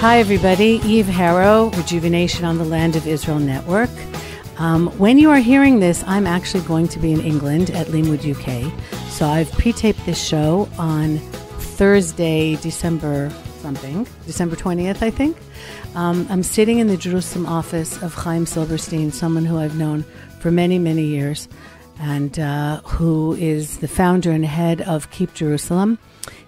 Hi, everybody. Eve Harow, Rejuvenation on the Land of Israel Network. Um, when you are hearing this, I'm actually going to be in England at Leanwood, UK. So I've pre taped this show on Thursday, December something, December 20th, I think. Um, I'm sitting in the Jerusalem office of Chaim Silberstein, someone who I've known for many, many years, and uh, who is the founder and head of Keep Jerusalem.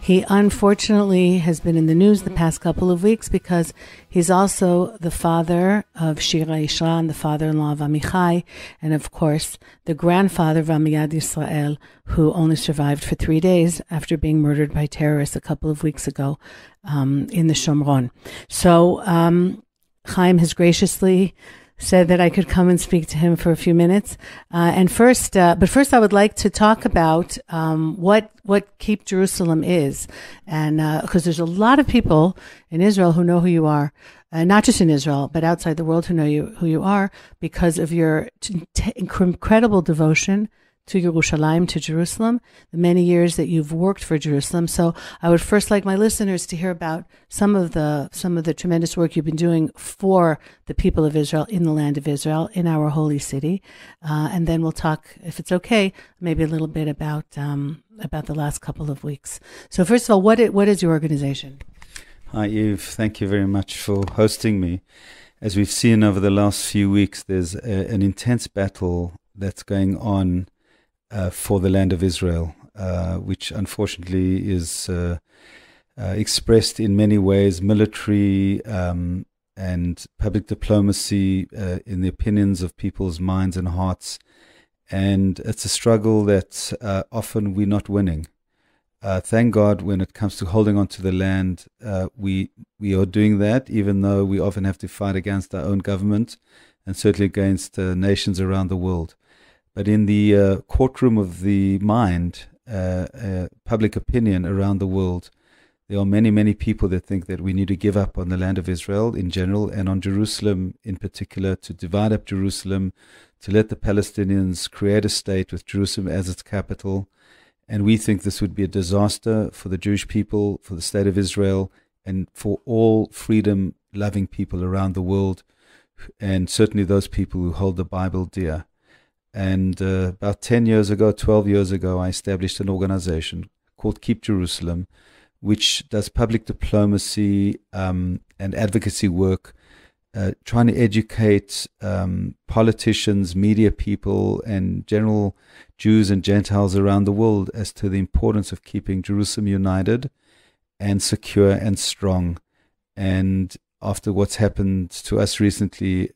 He unfortunately has been in the news the past couple of weeks because he's also the father of Shira Ishran, the father-in-law of Amichai, and of course the grandfather of Amiad Yisrael, who only survived for three days after being murdered by terrorists a couple of weeks ago um, in the Shomron. So um, Chaim has graciously said that I could come and speak to him for a few minutes. Uh, and first, uh, but first, I would like to talk about um, what what Keep Jerusalem is, and because uh, there's a lot of people in Israel who know who you are, and not just in Israel, but outside the world who know you who you are because of your t- t- incredible devotion to Yerushalayim, to Jerusalem, the many years that you've worked for Jerusalem. So I would first like my listeners to hear about some of the some of the tremendous work you've been doing for the people of Israel in the land of Israel, in our holy city, uh, and then we'll talk, if it's okay, maybe a little bit about um, about the last couple of weeks. So first of all, what is, what is your organization? Hi, Eve. Thank you very much for hosting me. As we've seen over the last few weeks, there's a, an intense battle that's going on uh, for the land of Israel, uh, which unfortunately is uh, uh, expressed in many ways military um, and public diplomacy uh, in the opinions of people's minds and hearts. And it's a struggle that often we're not winning. Uh, thank God, when it comes to holding on to the land, uh, we we are doing that, even though we often have to fight against our own government and certainly against uh, nations around the world. But in the uh, courtroom of the mind, uh, uh, public opinion around the world, there are many, many people that think that we need to give up on the land of Israel in general and on Jerusalem in particular, to divide up Jerusalem, to let the Palestinians create a state with Jerusalem as its capital. And we think this would be a disaster for the Jewish people, for the state of Israel, and for all freedom loving people around the world, and certainly those people who hold the Bible dear. And uh, about 10 years ago, 12 years ago, I established an organization called Keep Jerusalem, which does public diplomacy um, and advocacy work, uh, trying to educate um, politicians, media people, and general Jews and Gentiles around the world as to the importance of keeping Jerusalem united and secure and strong. And after what's happened to us recently,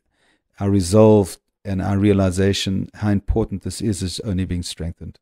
our resolve and our realization how important this is is only being strengthened.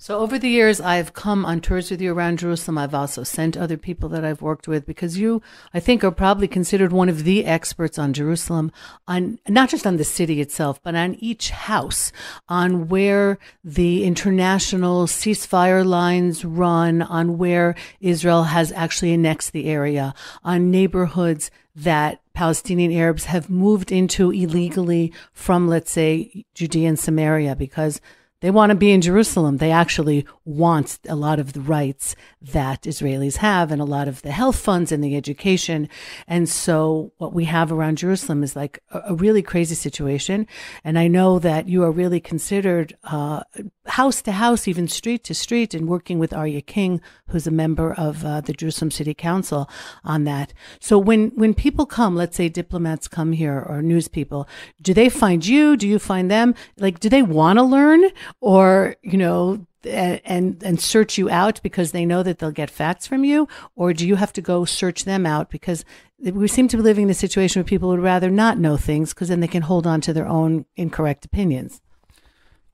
So over the years, I've come on tours with you around Jerusalem. I've also sent other people that I've worked with because you, I think, are probably considered one of the experts on Jerusalem, on not just on the city itself, but on each house, on where the international ceasefire lines run, on where Israel has actually annexed the area, on neighborhoods that Palestinian Arabs have moved into illegally from, let's say, Judea and Samaria because they want to be in Jerusalem. They actually want a lot of the rights that Israelis have and a lot of the health funds and the education. And so what we have around Jerusalem is like a, a really crazy situation. And I know that you are really considered uh, house to house, even street to street, and working with Aryeh King, who's a member of uh, the Jerusalem City Council on that. So when, when people come, let's say diplomats come here or news people, do they find you? Do you find them? Like, do they want to learn or, you know, and and search you out because they know that they'll get facts from you or do you have to go search them out because we seem to be living in a situation where people would rather not know things because then they can hold on to their own incorrect opinions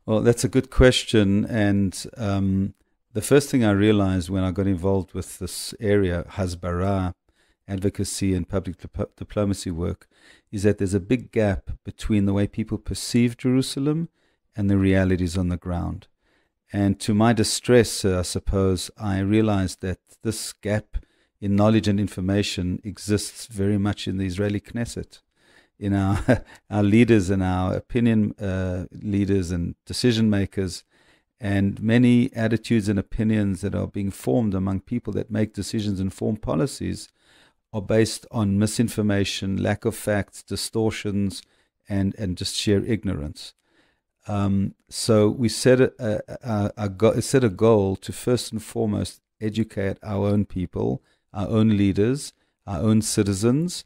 well, that's a good question. And um, the first thing I realized when I got involved with this area, Hasbara, advocacy and public dip- diplomacy work, is that there's a big gap between the way people perceive Jerusalem and the realities on the ground. And to my distress, uh, I suppose, I realized that this gap in knowledge and information exists very much in the Israeli Knesset in our our leaders and our opinion uh, leaders and decision makers, and many attitudes and opinions that are being formed among people that make decisions and form policies are based on misinformation, lack of facts, distortions, and, and just sheer ignorance. Um, so we set a, a, a, a, set a goal to first and foremost educate our own people, our own leaders, our own citizens,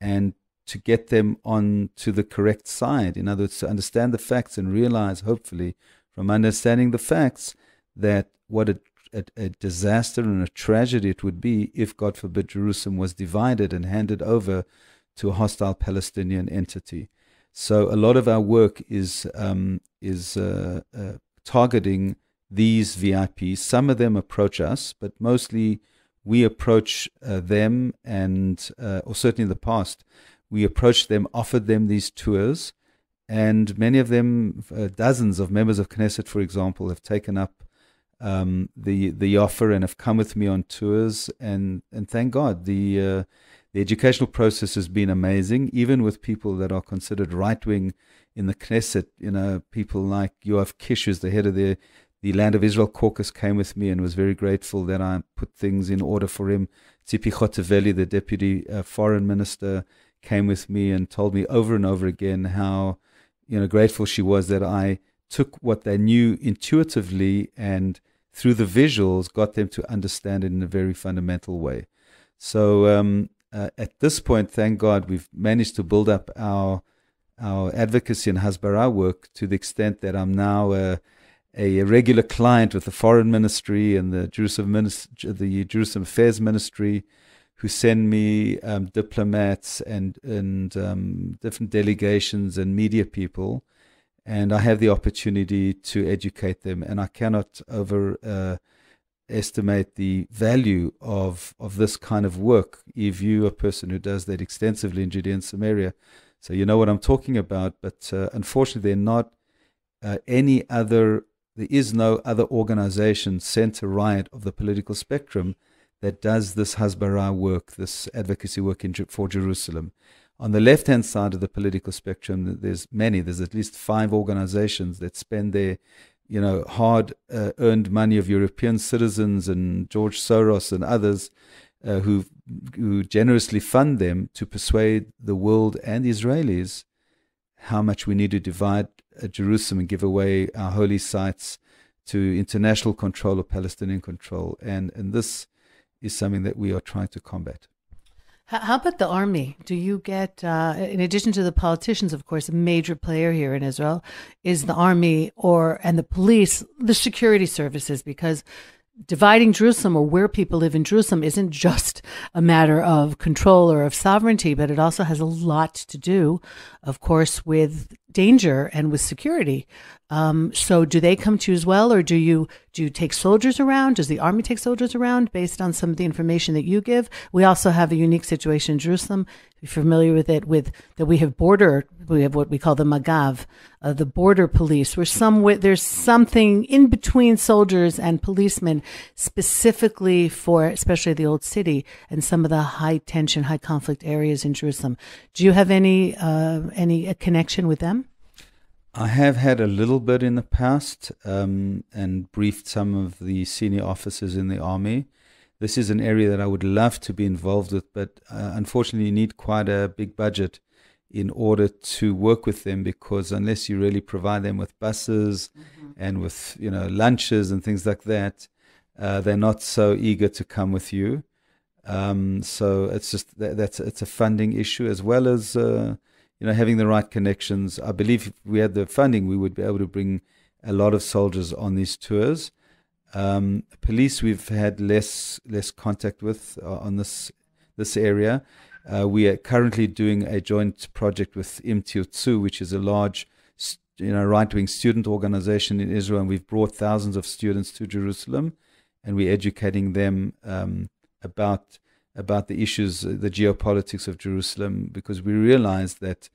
and to get them on to the correct side. In other words, to understand the facts and realize, hopefully, from understanding the facts, that what a, a, a, disaster and a tragedy it would be if, God forbid, Jerusalem was divided and handed over to a hostile Palestinian entity. So a lot of our work is um, is uh, uh, targeting these VIPs. Some of them approach us, but mostly we approach uh, them, and uh, or certainly in the past, we approached them, offered them these tours, and many of them, uh, dozens of members of Knesset, for example, have taken up um, the the offer and have come with me on tours. And and thank God, the uh, the educational process has been amazing, even with people that are considered right wing in the Knesset. You know, people like Yoav Kish, who's the head of the the Land of Israel caucus, came with me and was very grateful that I put things in order for him. Tzipi Hotovely, the deputy uh, foreign minister, came with me and told me over and over again how you know grateful she was that I took what they knew intuitively and through the visuals got them to understand it in a very fundamental way. So um, uh, at this point, thank God, we've managed to build up our our advocacy and Hasbara work to the extent that I'm now a, a regular client with the Foreign Ministry and the Jerusalem, the Jerusalem Affairs Ministry who send me um, diplomats and and um, different delegations and media people, and I have the opportunity to educate them. And I cannot over uh, estimate the value of of this kind of work. If you a person who does that extensively in Judea and Samaria, so you know what I'm talking about. But uh, unfortunately, they're not uh, any other. There is no other organization center right of the political spectrum that does this Hasbara work, this advocacy work in, for Jerusalem. On the left hand side of the political spectrum, there's many, there's at least five organizations that spend their you know, hard uh, earned money of European citizens and George Soros and others uh, who who generously fund them to persuade the world and Israelis how much we need to divide uh, Jerusalem and give away our holy sites to international control or Palestinian control. And and this is something that we are trying to combat. How about the army? Do you get, uh, in addition to the politicians, of course, a major player here in Israel is the army or and the police, the security services, because dividing Jerusalem or where people live in Jerusalem isn't just a matter of control or of sovereignty, but it also has a lot to do, of course, with danger and with security. Um, so, do they come to you as well, or do you do you take soldiers around? Does the army take soldiers around based on some of the information that you give? We also have a unique situation in Jerusalem. If you're familiar with it, with that we have border, we have what we call the Magav, uh, the border police, where some there's something in between soldiers and policemen, specifically for especially the old city and some of the high tension, high conflict areas in Jerusalem. Do you have any uh, any connection with them? I have had a little bit in the past um, and briefed some of the senior officers in the army. This is an area that I would love to be involved with, but uh, unfortunately, you need quite a big budget in order to work with them because unless you really provide them with buses mm-hmm. and with you know lunches and things like that, uh, they're not so eager to come with you. Um, so it's just that, that's it's a funding issue as well as uh, you know, having the right connections. I believe if we had the funding, we would be able to bring a lot of soldiers on these tours. Um, police, we've had less less contact with uh, on this this area. Uh, we are currently doing a joint project with Im Tirtzu, which is a large, you know, right-wing student organization in Israel, and we've brought thousands of students to Jerusalem, and we're educating them um, about about the issues, uh, the geopolitics of Jerusalem, because we realize that,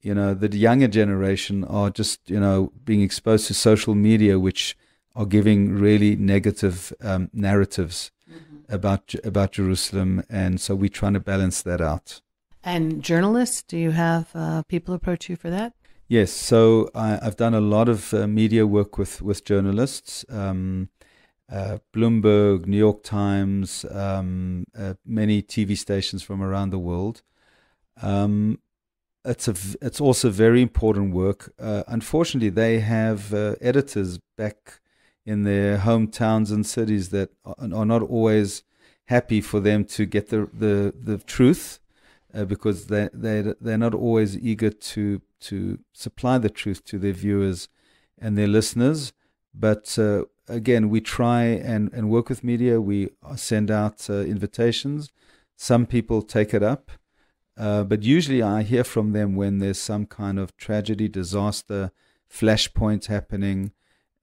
you know, the younger generation are just, you know, being exposed to social media, which are giving really negative um, narratives mm-hmm. about about Jerusalem, and so we're trying to balance that out. And journalists, do you have uh, people approach you for that? Yes, so I, have done a lot of uh, media work with with journalists. Um, uh, Bloomberg, New York Times, um, uh, many TV stations from around the world. Um, it's a it's also very important work. Uh, unfortunately, they have uh, editors back in their hometowns and cities that are not always happy for them to get the the, the truth uh, because they they they're not always eager to to supply the truth to their viewers and their listeners. But again, we try and, and work with media. We send out uh, invitations. Some people take it up. Uh, but usually I hear from them when there's some kind of tragedy, disaster, flashpoint happening,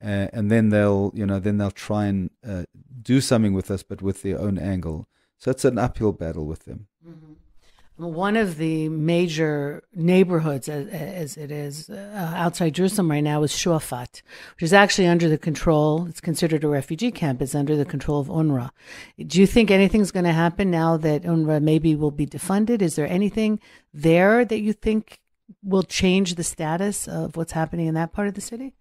uh, and then they'll, you know, then they'll try and uh, do something with us, but with their own angle. So it's an uphill battle with them. Mm-hmm. One of the major neighborhoods, as, it is uh, outside Jerusalem right now, is Shuafat, which is actually under the control. It's considered a refugee camp. It's under the control of UNRWA. Do you think anything's going to happen now that UNRWA maybe will be defunded? Is there anything there that you think will change the status of what's happening in that part of the city?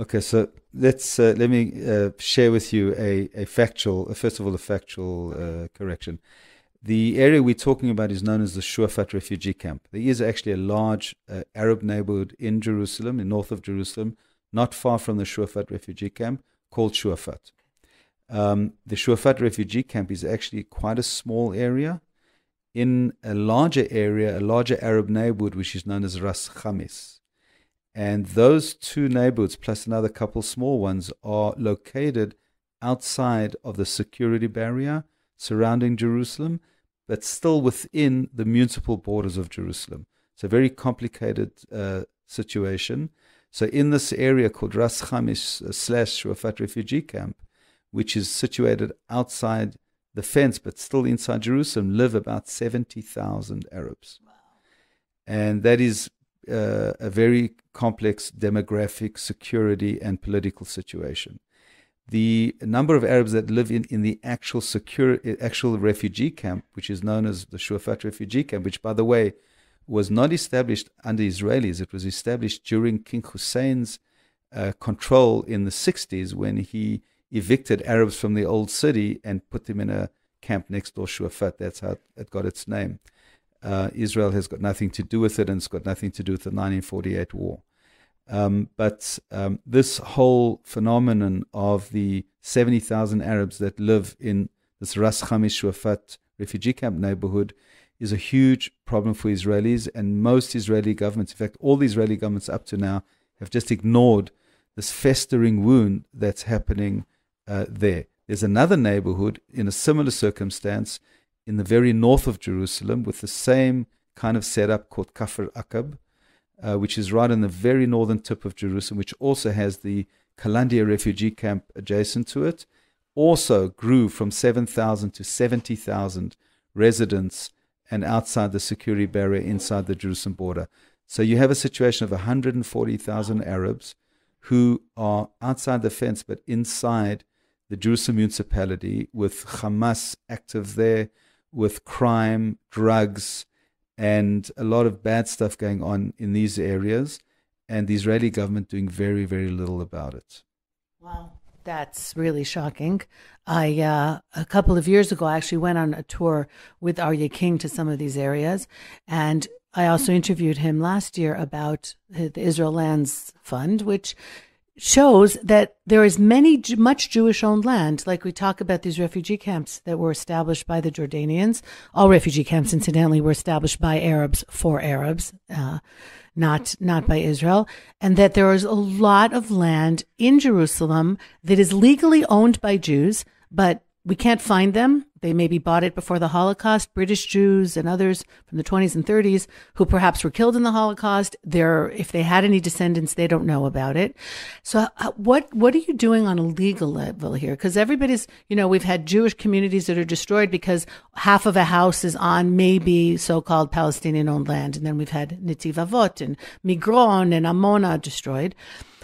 Okay, so let's uh, let me uh, share with you a, a factual, first of all, a factual uh, correction. The area we're talking about is known as the Shuafat refugee camp. There is actually a large uh, Arab neighborhood in Jerusalem, in north of Jerusalem, not far from the Shuafat refugee camp, called Shuafat. Um, the Shuafat refugee camp is actually quite a small area in a larger area, a larger Arab neighborhood, which is known as Ras Khamis. And those two neighborhoods, plus another couple small ones, are located outside of the security barrier surrounding Jerusalem, but still within the municipal borders of Jerusalem. It's a very complicated uh, situation. So, in this area called Ras Khamis uh, slash Shuafat refugee camp, which is situated outside the fence but still inside Jerusalem, live about 70,000 Arabs. Wow. And that is uh, a very complex demographic, security, and political situation the number of Arabs that live in, in the actual secure actual refugee camp, which is known as the Shuafat refugee camp, which by the way was not established under Israelis. It was established during King Hussein's uh, control in the 60s when he evicted Arabs from the old city and put them in a camp next door, Shuafat. That's how it got its name. Uh, Israel has got nothing to do with it, and it's got nothing to do with the 1948 war. Um, but um, this whole phenomenon of the 70,000 Arabs that live in this Ras Khamis Shuafat refugee camp neighborhood is a huge problem for Israelis, and most Israeli governments, in fact, all the Israeli governments up to now, have just ignored this festering wound that's happening uh, there. There's another neighborhood in a similar circumstance in the very north of Jerusalem with the same kind of setup called Kafr Akab, uh, which is right on the very northern tip of Jerusalem, which also has the Kalandia refugee camp adjacent to it, also grew from 7,000 to 70,000 residents and outside the security barrier inside the Jerusalem border. So you have a situation of 140,000 Arabs who are outside the fence but inside the Jerusalem municipality with Hamas active there, with crime, drugs, and a lot of bad stuff going on in these areas, and the Israeli government doing very, very little about it. Wow. That's really shocking. I uh, a couple of years ago, I actually went on a tour with Aryeh King to some of these areas, and I also interviewed him last year about the Israel Lands Fund, which shows that there is many much Jewish owned land. Like we talk about these refugee camps that were established by the Jordanians. All refugee camps, incidentally, were established by Arabs for Arabs, uh, not not by Israel. And that there is a lot of land in Jerusalem that is legally owned by Jews, but we can't find them. They maybe bought it before the Holocaust. British Jews and others from the 20s and 30s who perhaps were killed in the Holocaust. They're, if they had any descendants, they don't know about it. So uh, what, what are you doing on a legal level here? Because everybody's, you know, we've had Jewish communities that are destroyed because half of a house is on maybe so-called Palestinian owned land. And then we've had Netiv Avot and Migron and Amona destroyed.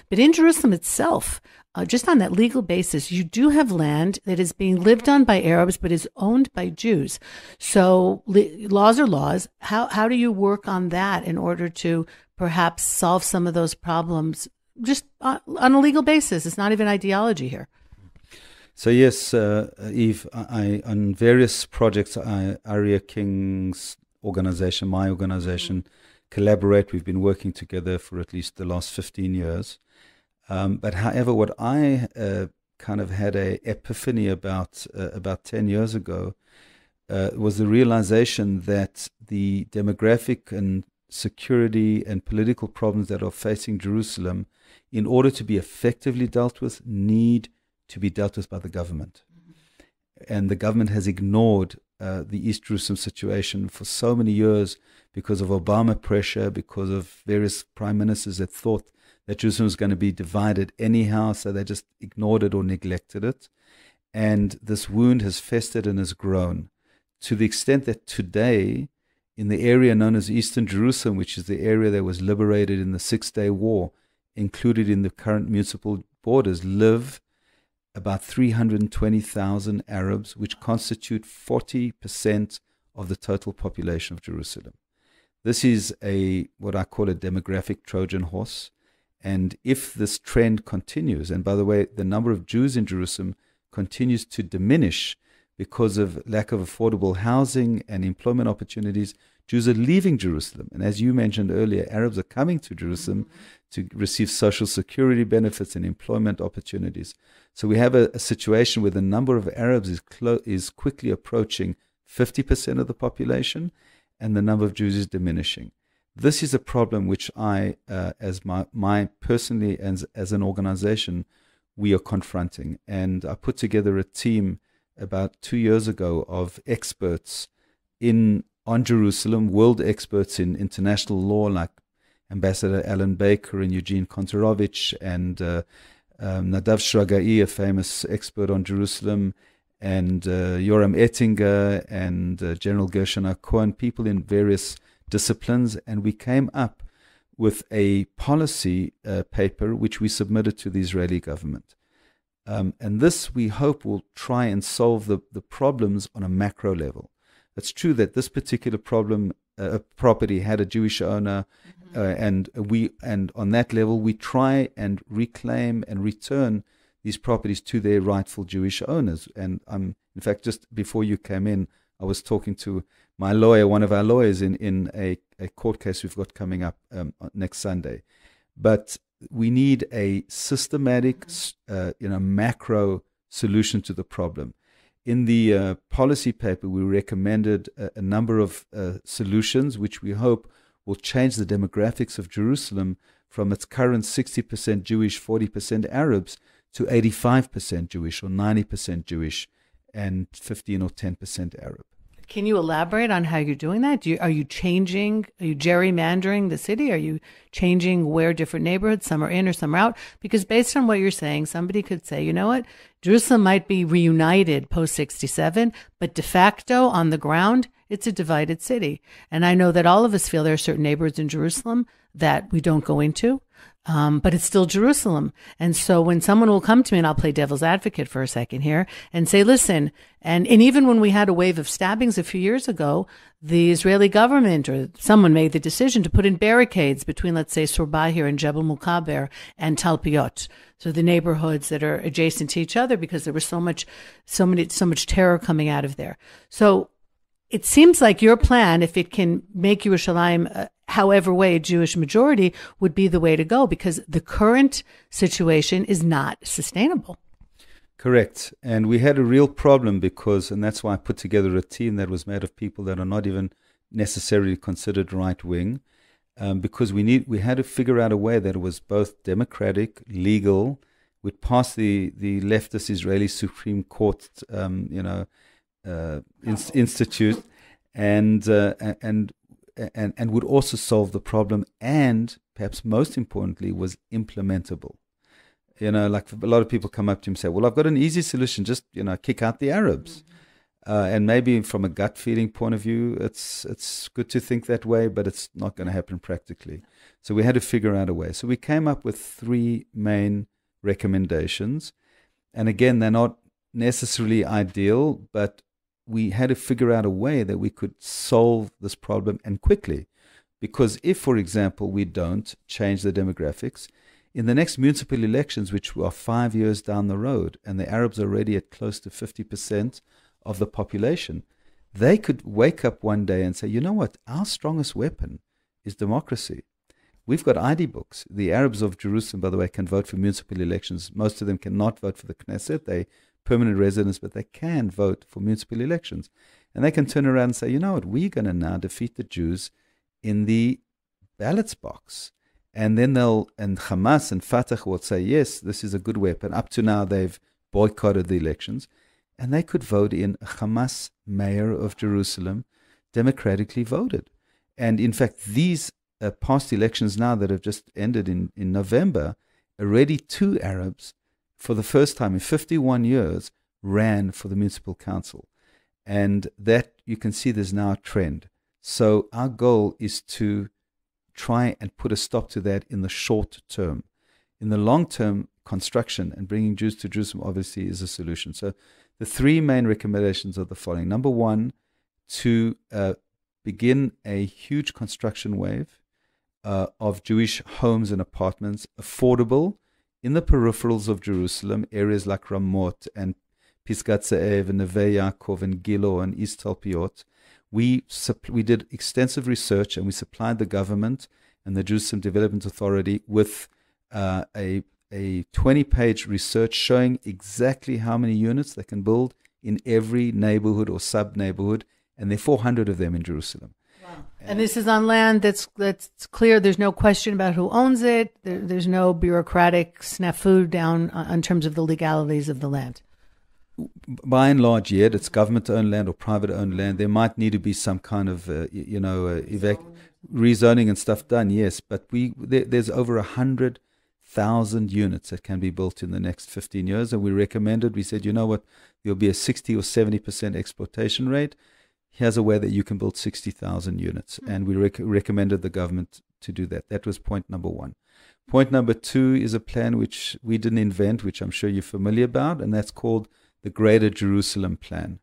But in Jerusalem itself, uh, just on that legal basis, you do have land that is being lived on by Arabs but is owned by Jews. So li- laws are laws. How how do you work on that in order to perhaps solve some of those problems just on, on a legal basis? It's not even ideology here. So yes, uh, Eve, I, I, on various projects, I, Aryeh King's organization, my organization, mm-hmm. collaborate. We've been working together for at least the last 15 years. Um, but however, what I uh, kind of had a epiphany about uh, about 10 years ago uh, was the realization that the demographic and security and political problems that are facing Jerusalem, in order to be effectively dealt with, need to be dealt with by the government. Mm-hmm. And the government has ignored uh, the East Jerusalem situation for so many years because of Obama pressure, because of various prime ministers that thought that Jerusalem was going to be divided anyhow, so they just ignored it or neglected it. And this wound has festered and has grown to the extent that today, in the area known as Eastern Jerusalem, which is the area that was liberated in the Six Day War, included in the current municipal borders, live about 320,000 Arabs, which constitute 40% of the total population of Jerusalem. This is a what I call a demographic Trojan horse. And if this trend continues, and by the way, the number of Jews in Jerusalem continues to diminish because of lack of affordable housing and employment opportunities, Jews are leaving Jerusalem. And as you mentioned earlier, Arabs are coming to Jerusalem mm-hmm. to receive social security benefits and employment opportunities. So we have a, a situation where the number of Arabs is, clo- is quickly approaching 50% of the population, and the number of Jews is diminishing this is a problem which I, uh, as my, my personally as, as an organization, we are confronting. And I put together a team about two years ago of experts in on Jerusalem, world experts in international law like Ambassador Alan Baker and Eugene Kontorovich and uh, um, Nadav Shragai, a famous expert on Jerusalem, and uh, Yoram Ettinger and uh, General Gershon Cohen, people in various disciplines, and we came up with a policy uh, paper which we submitted to the Israeli government. Um, and this, we hope, will try and solve the, the problems on a macro level. It's true that this particular problem, uh, property had a Jewish owner, mm-hmm. uh, and we, and on that level, we try and reclaim and return these properties to their rightful Jewish owners. And um, in fact, just before you came in, I was talking to my lawyer, one of our lawyers, in, in a, a court case we've got coming up um, next Sunday. But we need a systematic, uh, you know, macro solution to the problem. In the uh, policy paper, we recommended a, a number of uh, solutions which we hope will change the demographics of Jerusalem from its current 60% Jewish, 40% Arabs to 85% Jewish or 90% Jewish and 15 or 10% Arab. Can you elaborate on how you're doing that? Do you, are you changing? Are you gerrymandering the city? Are you changing where different neighborhoods, some are in or some are out? Because based on what you're saying, somebody could say, you know what? Jerusalem might be reunited post 67, but de facto on the ground, it's a divided city. And I know that all of us feel there are certain neighborhoods in Jerusalem that we don't go into. Um, but it's still Jerusalem. And so when someone will come to me and I'll play devil's advocate for a second here and say, listen, and, and even when we had a wave of stabbings a few years ago, the Israeli government or someone made the decision to put in barricades between, let's say, Sorbahir and Jebel Mukaber and Talpiot. So the neighborhoods that are adjacent to each other because there was so much, so many, so much terror coming out of there. So it seems like your plan, if it can make Yerushalayim, uh, however way a Jewish majority, would be the way to go because the current situation is not sustainable. Correct. And we had a real problem because, and that's why I put together a team that was made of people that are not even necessarily considered right wing, um, because we need we had to figure out a way that was both democratic, legal, would pass the the leftist Israeli Supreme Court, um, you know, uh, in, institute, and uh, and and and would also solve the problem, and perhaps most importantly, was implementable. You know, like a lot of people come up to him and say, "Well, I've got an easy solution. Just you know, kick out the Arabs." Mm-hmm. Uh, and maybe from a gut feeling point of view, it's it's good to think that way, but it's not going to happen practically. So we had to figure out a way. So we came up with three main recommendations, and again, they're not necessarily ideal, but we had to figure out a way that we could solve this problem and quickly. Because if, for example, we don't change the demographics, In the next municipal elections, which are five years down the road, and the Arabs are already at close to 50% of the population, they could wake up one day and say, you know what, our strongest weapon is democracy. We've got ID books. The Arabs of Jerusalem, by the way, can vote for municipal elections. Most of them cannot vote for the Knesset. They permanent residents, but they can vote for municipal elections. And they can turn around and say, you know what, we're going to now defeat the Jews in the ballots box. And then they'll, and Hamas and Fatah will say, yes, this is a good weapon. Up to now, they've boycotted the elections. And they could vote in Hamas mayor of Jerusalem, democratically voted. And in fact, these uh, past elections now that have just ended in, in November, already two Arabs, for the first time in 51 years, ran for the municipal council. And that you can see there's now a trend. So our goal is to try and put a stop to that in the short term. In the long term, construction and bringing Jews to Jerusalem obviously is a solution. So the three main recommendations are the following. Number one, to uh, begin a huge construction wave uh, of Jewish homes and apartments, affordable in the peripherals of Jerusalem, areas like Ramot and Pisgat Ze'ev and Neve Yaakov and Gilo and East Talpiot, we, we did extensive research and we supplied the government and the Jerusalem Development Authority with uh, a, a 20 page research showing exactly how many units they can build in every neighborhood or sub neighborhood, and there are 400 of them in Jerusalem. And this is on land that's that's clear. There's no question about who owns it. There, there's no bureaucratic snafu down uh, in terms of the legalities of the land by and large, yet it's government-owned land or private-owned land. There might need to be some kind of, uh, you know, uh, evac- rezoning and stuff done. Yes, but we there, there's over a hundred thousand units that can be built in the next 15 years, and we recommended. We said, you know what, there'll be a 60 or 70 percent exploitation rate. Here's a way that you can build 60,000 units, mm-hmm. and we rec- recommended the government to do that. That was point number one. Point number two is a plan which we didn't invent, which I'm sure you're familiar about, and that's called the Greater Jerusalem Plan.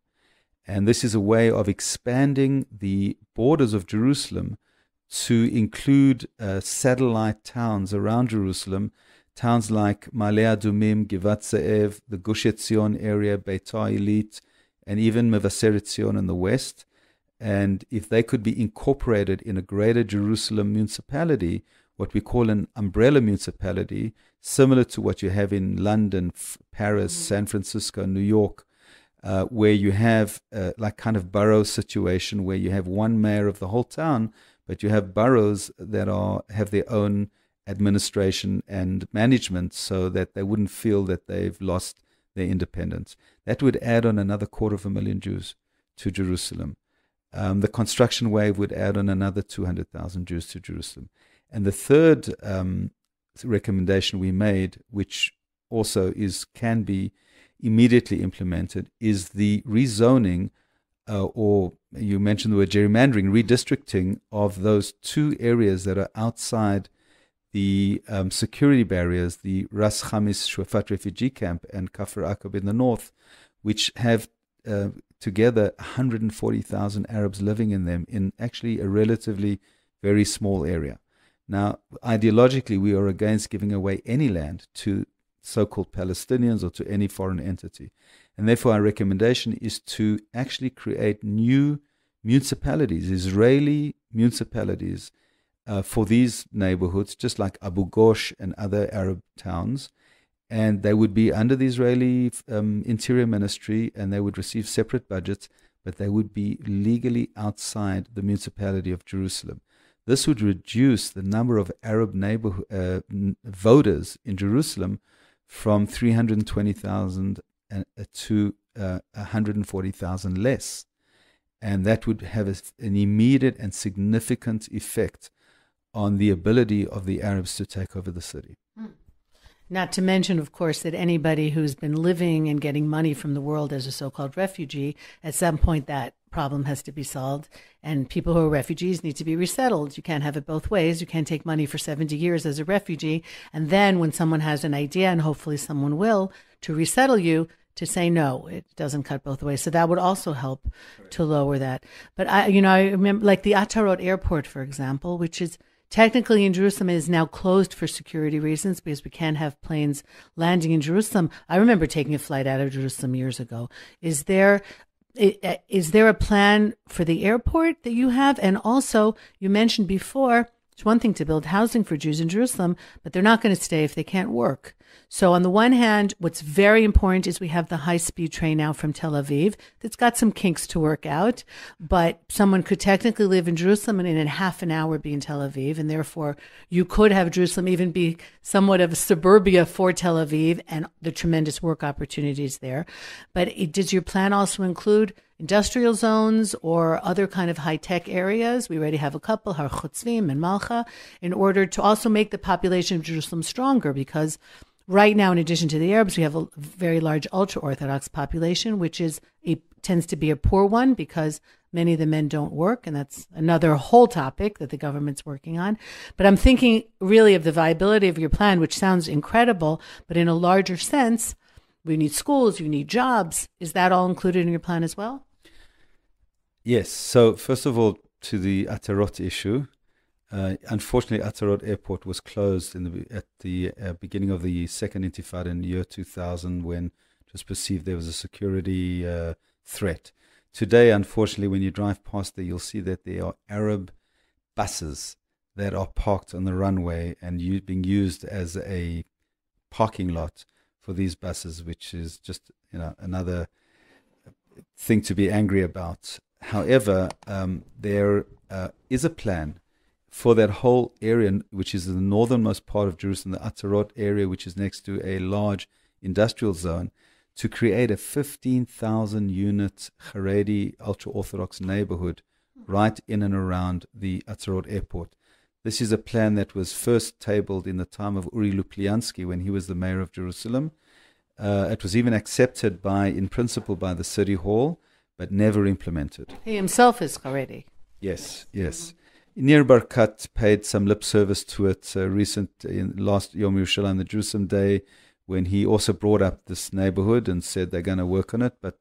And this is a way of expanding the borders of Jerusalem to include uh, satellite towns around Jerusalem, towns like Ma'ale Adumim, Givat Ze'ev, the Gush Etzion area, Beitar Illit, and even Mevaseret Zion in the west. And if they could be incorporated in a greater Jerusalem municipality, what we call an umbrella municipality, similar to what you have in London, Paris, mm-hmm. San Francisco, New York, uh, where you have uh, like kind of borough situation where you have one mayor of the whole town, but you have boroughs that are have their own administration and management, so that they wouldn't feel that they've lost their independence. That would add on another quarter of a million Jews to Jerusalem. Um, the construction wave would add on another 200,000 Jews to Jerusalem. And the third um, recommendation we made, which also is can be immediately implemented, is the rezoning, uh, or you mentioned the word gerrymandering, redistricting of those two areas that are outside the um, security barriers, the Ras Khamis Shuafat refugee camp and Kafr Akab in the north, which have uh, together 140,000 Arabs living in them in actually a relatively very small area. Now, ideologically, we are against giving away any land to so called Palestinians or to any foreign entity. And therefore, our recommendation is to actually create new municipalities, Israeli municipalities, uh, for these neighborhoods, just like Abu Ghosh and other Arab towns. And they would be under the Israeli um, Interior Ministry and they would receive separate budgets, but they would be legally outside the municipality of Jerusalem. This would reduce the number of Arab neighborhood uh, voters in Jerusalem from 320,000 uh, to uh, 140,000 less. And that would have an immediate and significant effect on the ability of the Arabs to take over the city. Hmm. Not to mention, of course, that anybody who's been living and getting money from the world as a so called refugee, at some point that problem has to be solved. And people who are refugees need to be resettled. You can't have it both ways. You can't take money for 70 years as a refugee. And then when someone has an idea, and hopefully someone will, to resettle you, to say no, it doesn't cut both ways. So that would also help to lower that. But I, you know, I remember like the Atarot airport, for example, which is technically in Jerusalem it is now closed for security reasons because we can't have planes landing in Jerusalem. I remember taking a flight out of Jerusalem years ago. Is there is there a plan for the airport that you have? And also, you mentioned before it's one thing to build housing for Jews in Jerusalem, but they're not going to stay if they can't work. So, on the one hand, what's very important is we have the high speed train now from Tel Aviv that's got some kinks to work out, but someone could technically live in Jerusalem and in half an hour be in Tel Aviv. And therefore, you could have Jerusalem even be somewhat of a suburbia for Tel Aviv and the tremendous work opportunities there. But it, does your plan also include industrial zones or other kind of high tech areas. We already have a couple, Har Chutzvim and Malcha, in order to also make the population of Jerusalem stronger because right now, in addition to the Arabs, we have a very large ultra Orthodox population, which is a, tends to be a poor one because many of the men don't work. And that's another whole topic that the government's working on. But I'm thinking really of the viability of your plan, which sounds incredible, but in a larger sense, we need schools, you need jobs. Is that all included in your plan as well? Yes. So, first of all, to the Atarot issue, uh, unfortunately, Atarot Airport was closed in the, at the uh, beginning of the second Intifada in the year 2000 when it was perceived there was a security uh, threat. Today, unfortunately, when you drive past there, you'll see that there are Arab buses that are parked on the runway and u- being used as a parking lot for these buses, which is just you know another thing to be angry about. However, um, there uh, is a plan for that whole area, which is the northernmost part of Jerusalem, the Atarot area, which is next to a large industrial zone, to create a 15,000 unit Haredi ultra Orthodox neighborhood right in and around the Atarot airport. This is a plan that was first tabled in the time of Uri Lupolianski when he was the mayor of Jerusalem. Uh, it was even accepted by, in principle, by the city hall but never implemented. He himself is Haredi. Yes, yes. Nir Barkat paid some lip service to it uh, recent in last Yom Yerushalayim, the Jerusalem Day, when he also brought up this neighborhood and said they're going to work on it. But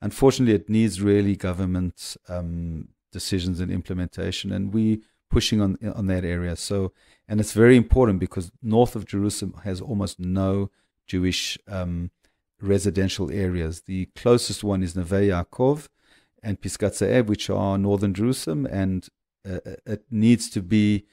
unfortunately, it needs really government um, decisions and implementation, and we pushing on on that area. So, and it's very important because north of Jerusalem has almost no Jewish um, residential areas. The closest one is Neve Yaakov and Pisgat Ze'ev, which are northern Jerusalem, and uh, uh, it needs to be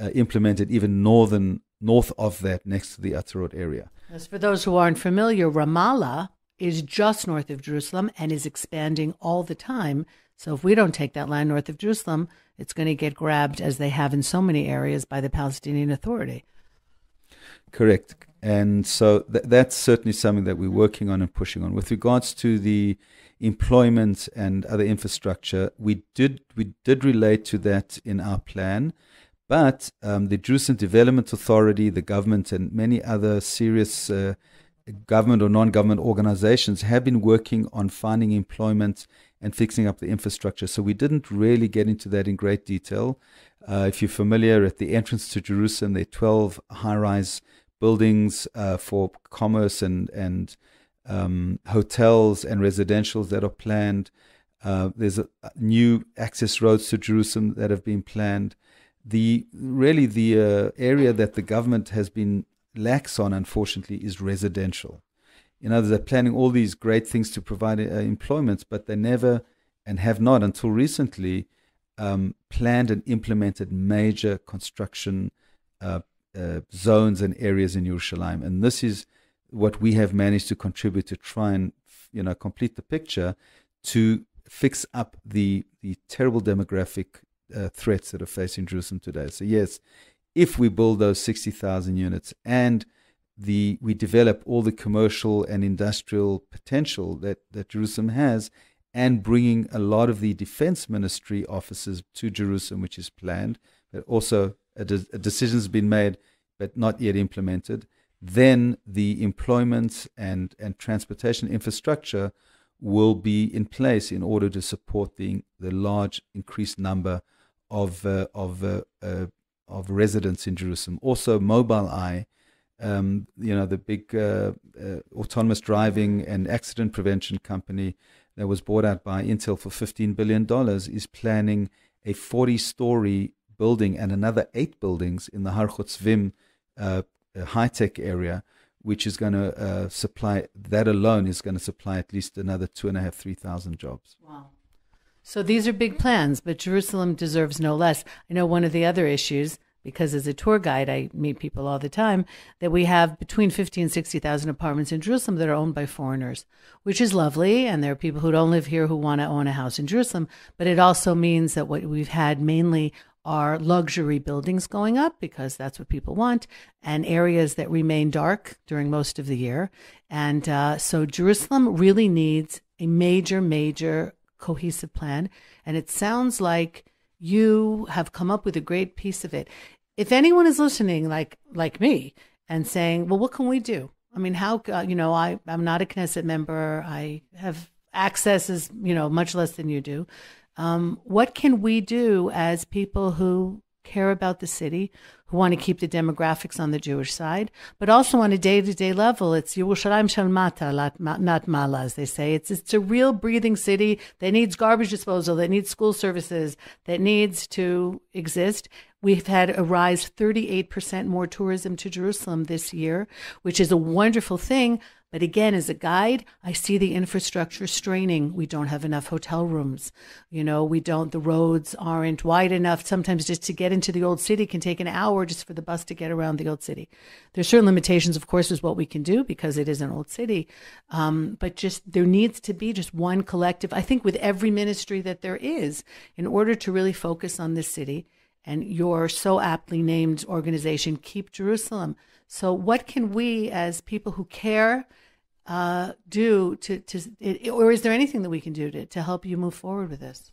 uh, implemented even northern north of that, next to the Atarot area. As for those who aren't familiar, Ramallah is just north of Jerusalem and is expanding all the time. So if we don't take that land north of Jerusalem, it's going to get grabbed, as they have in so many areas, by the Palestinian Authority. Correct. And so th- that's certainly something that we're working on and pushing on. With regards to the employment and other infrastructure, we did we did relate to that in our plan, but um, the Jerusalem Development Authority, the government, and many other serious uh, government or non-government organizations have been working on finding employment and fixing up the infrastructure. So we didn't really get into that in great detail. Uh, if you're familiar, at the entrance to Jerusalem, there are 12 high-rise buildings uh, for commerce and and um, hotels and residentials that are planned. Uh, there's a, new access roads to Jerusalem that have been planned. The really the uh, area that the government has been lax on, unfortunately, is residential. In other words, they're planning all these great things to provide uh, employment, but they never and have not until recently um, planned and implemented major construction uh, uh, zones and areas in Yerushalayim. And this is what we have managed to contribute to try and you know complete the picture to fix up the the terrible demographic uh, threats that are facing Jerusalem today. So yes, if we build those 60,000 units and the we develop all the commercial and industrial potential that that Jerusalem has and bringing a lot of the defense ministry offices to Jerusalem which is planned but also a, de- a decision has been made but not yet implemented, then the employment and, and transportation infrastructure will be in place in order to support the, the large increased number of, uh, of, uh, uh, of residents in Jerusalem. Also, Mobileye, um, you know, the big uh, uh, autonomous driving and accident prevention company that was bought out by Intel for $15 billion, is planning a 40 story building and another eight buildings in the Har Chotzvim uh, high tech area, which is going to uh, supply, that alone is going to supply at least another two and a half, three thousand jobs. Wow. So these are big plans, but Jerusalem deserves no less. I know one of the other issues because as a tour guide, I meet people all the time that we have between 50 and 60,000 apartments in Jerusalem that are owned by foreigners, which is lovely. And there are people who don't live here who want to own a house in Jerusalem. But it also means that what we've had mainly are luxury buildings going up because that's what people want, and areas that remain dark during most of the year. And uh, so Jerusalem really needs a major, major cohesive plan. And it sounds like you have come up with a great piece of it if anyone is listening, like like me, and saying, "Well, what can we do?" I mean, how uh, you know, I I'm not a Knesset member. I have access as you know much less than you do. Um, what can we do as people who care about the city, who want to keep the demographics on the Jewish side, but also on a day to day level. It's Yerushalayim Shel Mata, not Mala, as they say. It's, it's a real breathing city that needs garbage disposal, that needs school services, that needs to exist. We've had a rise 38% more tourism to Jerusalem this year, which is a wonderful thing. But again, as a guide, I see the infrastructure straining. We don't have enough hotel rooms. You know, we don't, the roads aren't wide enough. Sometimes just to get into the old city can take an hour just for the bus to get around the old city. There's certain limitations, of course, is what we can do because it is an old city. Um, but just there needs to be just one collective, I think, with every ministry that there is in order to really focus on this city and your so aptly named organization, Keep Jerusalem. So, what can we, as people who care, uh, do to, to or is there anything that we can do to, to help you move forward with this?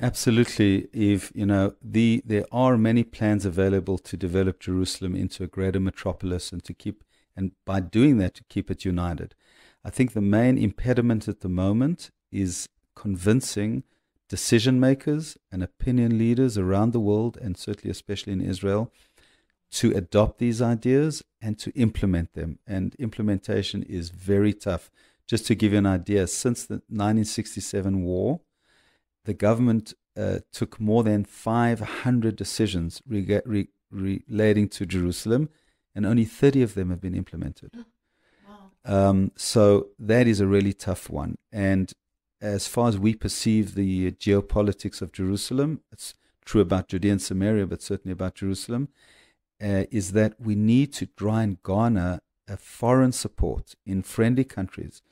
Absolutely, Eve. You know, the there are many plans available to develop Jerusalem into a greater metropolis and to keep, and by doing that, to keep it united. I think the main impediment at the moment is convincing decision makers and opinion leaders around the world, and certainly especially in Israel, to adopt these ideas and to implement them. And implementation is very tough. Just to give you an idea, since the 1967 war, the government uh, took more than 500 decisions re- re- relating to Jerusalem, and only 30 of them have been implemented. Wow. Um, so that is a really tough one. And as far as we perceive the geopolitics of Jerusalem, it's true about Judea and Samaria, but certainly about Jerusalem, uh, is that we need to try and garner foreign support in friendly countries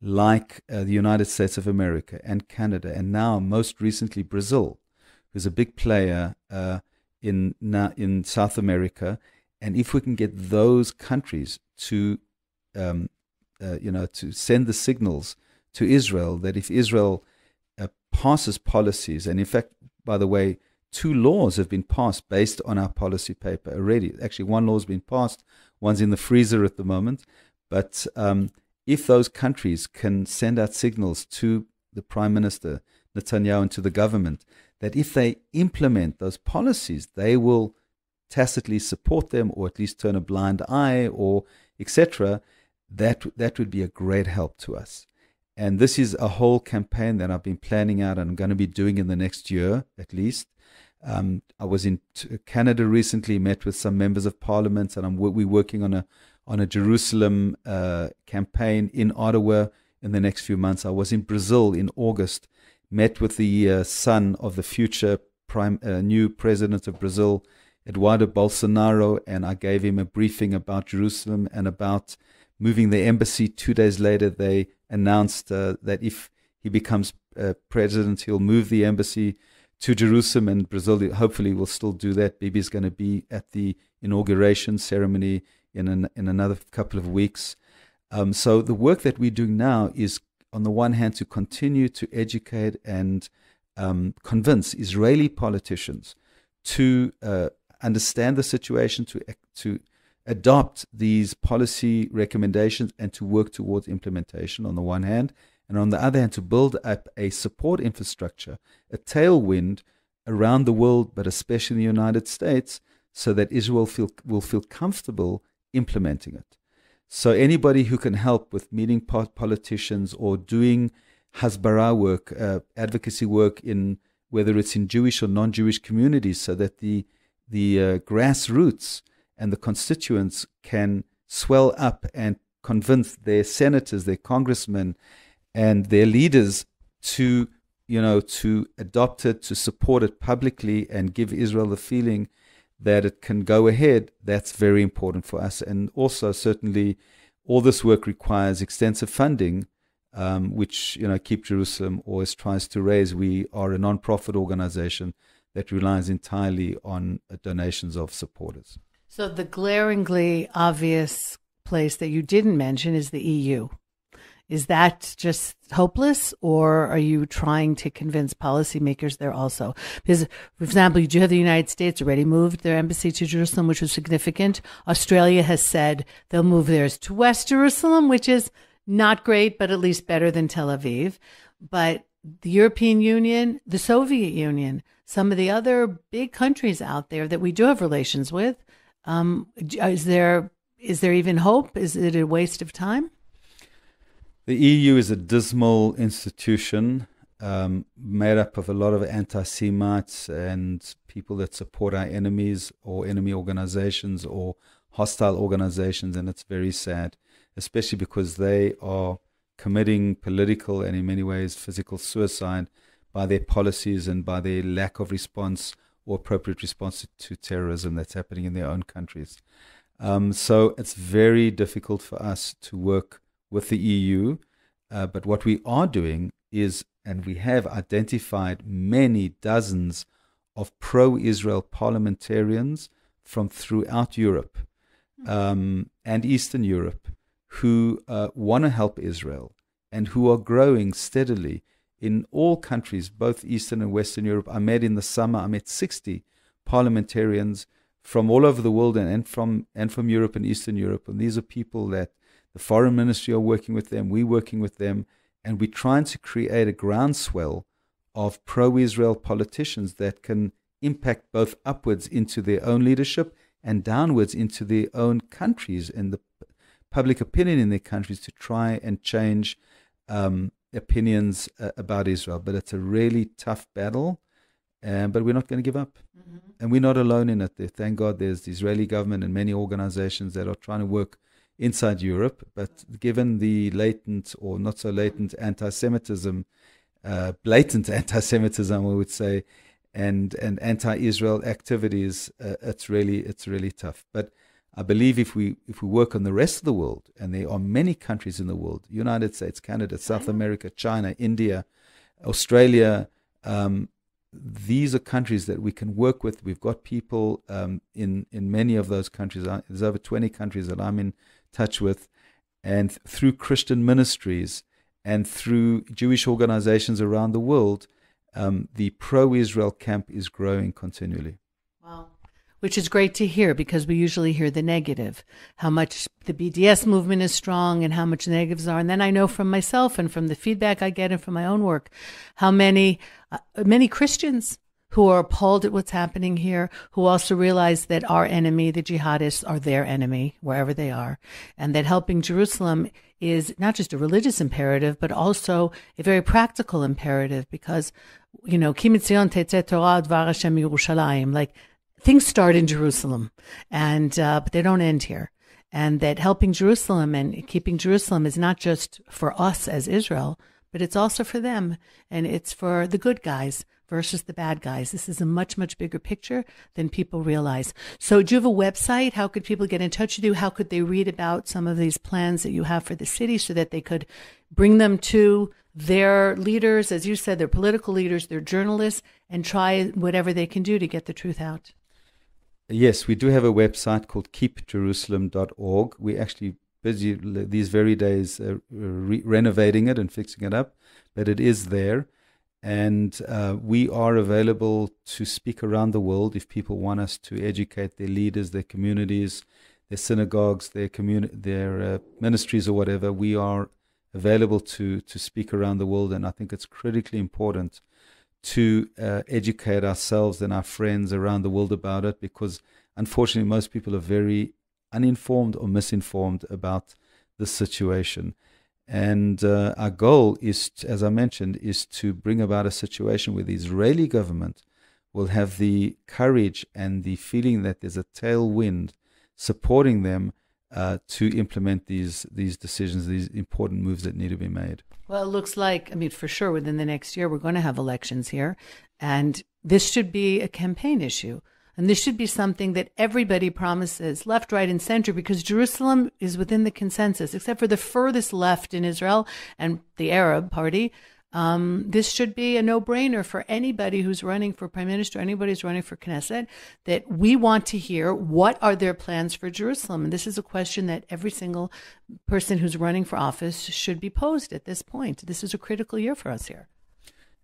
like uh, the United States of America and Canada, and now most recently Brazil, who's a big player uh, in in South America. And if we can get those countries to, um, uh, you know, to send the signals to Israel that if Israel uh, passes policies, and in fact, by the way, two laws have been passed based on our policy paper already. Actually, one law has been passed, one's in the freezer at the moment. But um, if those countries can send out signals to the Prime Minister, Netanyahu, and to the government, that if they implement those policies, they will tacitly support them or at least turn a blind eye or etc., that, that would be a great help to us. And this is a whole campaign that I've been planning out and I'm going to be doing in the next year at least. Um, I was in Canada recently, met with some members of parliament, and I'm, we're working on a on a Jerusalem uh, campaign in Ottawa in the next few months. I was in Brazil in August, met with the uh, son of the future prime uh, new president of Brazil, Eduardo Bolsonaro, and I gave him a briefing about Jerusalem and about moving the embassy. Two days later, they announced uh, that if he becomes uh, president, he'll move the embassy to Jerusalem, and Brazil hopefully we'll still do that. Bibi is going to be at the inauguration ceremony in an, in another couple of weeks. Um, so the work that we're doing now is, on the one hand, to continue to educate and um, convince Israeli politicians to uh, understand the situation, to to adopt these policy recommendations and to work towards implementation on the one hand, and on the other hand, to build up a support infrastructure, a tailwind around the world, but especially in the United States, so that Israel feel, will feel comfortable implementing it. So anybody who can help with meeting politicians or doing hasbara work, uh, advocacy work in whether it's in Jewish or non-Jewish communities, so that the the uh, grassroots and the constituents can swell up and convince their senators, their congressmen, and their leaders to you know to adopt it, to support it publicly, and give Israel the feeling that it can go ahead. That's very important for us, and also certainly all this work requires extensive funding um, which you know Keep Jerusalem always tries to raise. We are a non-profit organization that relies entirely on donations of supporters. So the glaringly obvious place that you didn't mention is the EU. Is that just hopeless, or are you trying to convince policymakers there also? Because, for example, you do have the United States already moved their embassy to Jerusalem, which was significant. Australia has said they'll move theirs to West Jerusalem, which is not great, but at least better than Tel Aviv. But the European Union, the Soviet Union, some of the other big countries out there that we do have relations with, um, is there is there even hope? Is it a waste of time? The EU is a dismal institution um, made up of a lot of anti Semites and people that support our enemies or enemy organizations or hostile organizations, and it's very sad especially because they are committing political and, in many ways, physical suicide by their policies and by their lack of response or appropriate response to terrorism that's happening in their own countries. Um, so it's very difficult for us to work with the EU. Uh, but what we are doing is, and we have identified many dozens of pro Israel parliamentarians from throughout Europe um, and Eastern Europe who uh, want to help Israel and who are growing steadily in all countries, both Eastern and Western Europe. I met in the summer, I met 60 parliamentarians from all over the world and, and from and from Europe and Eastern Europe. And these are people that the foreign ministry are working with them, we're working with them, and we're trying to create a groundswell of pro-Israel politicians that can impact both upwards into their own leadership and downwards into their own countries and the public opinion in their countries to try and change um, opinions uh, about Israel. But it's a really tough battle, um, but we're not going to give up. Mm-hmm. And we're not alone in it. Thank God there's the Israeli government and many organizations that are trying to work inside Europe. But given the latent or not so latent anti Semitism, uh, blatant anti Semitism, we would say, and, and anti Israel activities, uh, it's, really, it's really tough. But I believe if we if we work on the rest of the world, and there are many countries in the world, United States, Canada, South America, China, India, Australia, um, these are countries that we can work with. We've got people um, in in many of those countries. Uh, there's over 20 countries that I'm in touch with, and through Christian ministries and through Jewish organizations around the world, um, the pro-Israel camp is growing continually which is great to hear because we usually hear the negative, how much the BDS movement is strong and how much negatives are. And then I know from myself and from the feedback I get and from my own work, how many, uh, many Christians who are appalled at what's happening here, who also realize that our enemy, the jihadists, are their enemy wherever they are, and that helping Jerusalem is not just a religious imperative, but also a very practical imperative because, you know, Kimitzion Yerushalayim, like things start in Jerusalem, and uh, but they don't end here. And that helping Jerusalem and keeping Jerusalem is not just for us as Israel, but it's also for them, and it's for the good guys versus the bad guys. This is a much, much bigger picture than people realize. So, do you have a website? How could people get in touch with you? How could they read about some of these plans that you have for the city so that they could bring them to their leaders, as you said, their political leaders, their journalists, and try whatever they can do to get the truth out? Yes, we do have a website called keepjerusalem.org. We're actually busy these very days uh, re- renovating it and fixing it up, but it is there. And uh, we are available to speak around the world if people want us to educate their leaders, their communities, their synagogues, their communi- their uh, ministries, or whatever. We are available to to speak around the world, and I think it's critically important to uh, educate ourselves and our friends around the world about it because unfortunately most people are very uninformed or misinformed about the situation. And uh, our goal is, as I mentioned, is to bring about a situation where the Israeli government will have the courage and the feeling that there's a tailwind supporting them uh, to implement these these decisions, these important moves that need to be made. Well, it looks like, I mean, for sure, within the next year, we're going to have elections here, and this should be a campaign issue. And this should be something that everybody promises, left, right, and center, because Jerusalem is within the consensus, except for the furthest left in Israel and the Arab party. Um, this should be a no brainer for anybody who's running for prime minister, anybody who's running for Knesset, that we want to hear what are their plans for Jerusalem. And this is a question that every single person who's running for office should be posed at this point. This is a critical year for us here.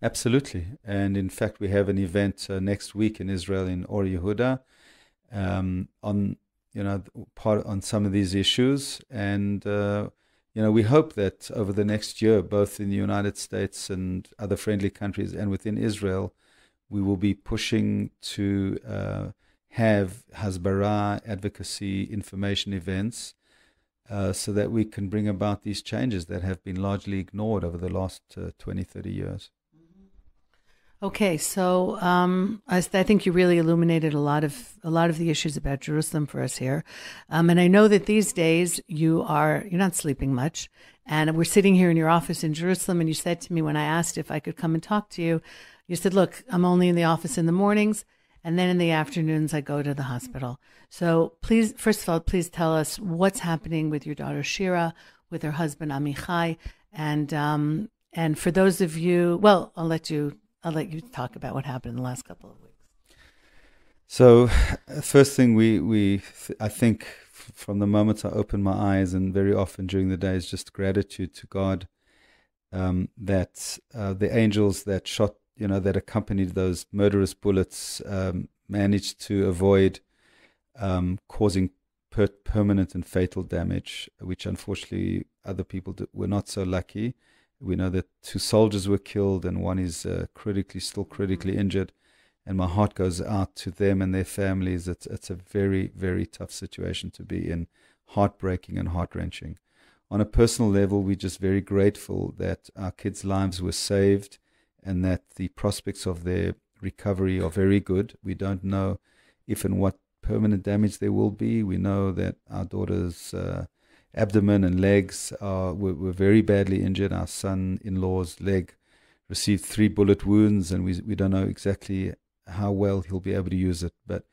Absolutely. And in fact, we have an event uh, next week in Israel in Or Yehuda um, on, you know, part on some of these issues. And, uh, you know, we hope that over the next year, both in the United States and other friendly countries and within Israel, we will be pushing to uh, have Hasbara advocacy information events uh, so that we can bring about these changes that have been largely ignored over the last uh, 20, 30 years. Okay, so um, I, I, think you really illuminated a lot of a lot of the issues about Jerusalem for us here, um, and I know that these days you are you're not sleeping much, and we're sitting here in your office in Jerusalem, and you said to me when I asked if I could come and talk to you, you said, "Look, I'm only in the office in the mornings, and then in the afternoons I go to the hospital." So please, first of all, please tell us what's happening with your daughter Shira, with her husband Amichai, and um, and for those of you, well, I'll let you I'll let you talk about what happened in the last couple of weeks. So, first thing we we I think from the moment I open my eyes and very often during the day is just gratitude to God um, that uh, the angels that shot you know that accompanied those murderous bullets um, managed to avoid um, causing per- permanent and fatal damage, which unfortunately other people were not so lucky. We know that two soldiers were killed and one is uh, critically, still critically injured. And my heart goes out to them and their families. It's, it's a very, very tough situation to be in, heartbreaking and heart wrenching. On a personal level, we're just very grateful that our kids' lives were saved and that the prospects of their recovery are very good. We don't know if and what permanent damage there will be. We know that our daughter's uh, abdomen and legs are, were, were very badly injured. Our son in law's leg received three bullet wounds, and we, we don't know exactly how well he'll be able to use it. But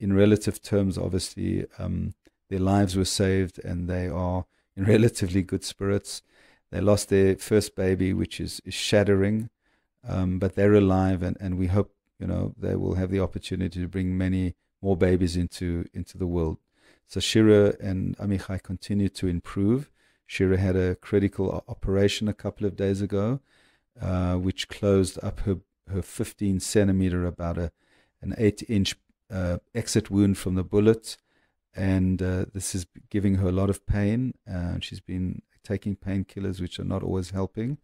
in relative terms, obviously, um, their lives were saved and they are in relatively good spirits. They lost their first baby, which is, is shattering, um, but they're alive, and, and we hope you know they will have the opportunity to bring many more babies into into the world. So Shira and Amichai continue to improve. Shira had a critical operation a couple of days ago, uh, which closed up her, her 15 centimeter, about a, an 8 inch uh, exit wound from the bullet. And uh, this is giving her a lot of pain. Uh, she's been taking painkillers, which are not always helping.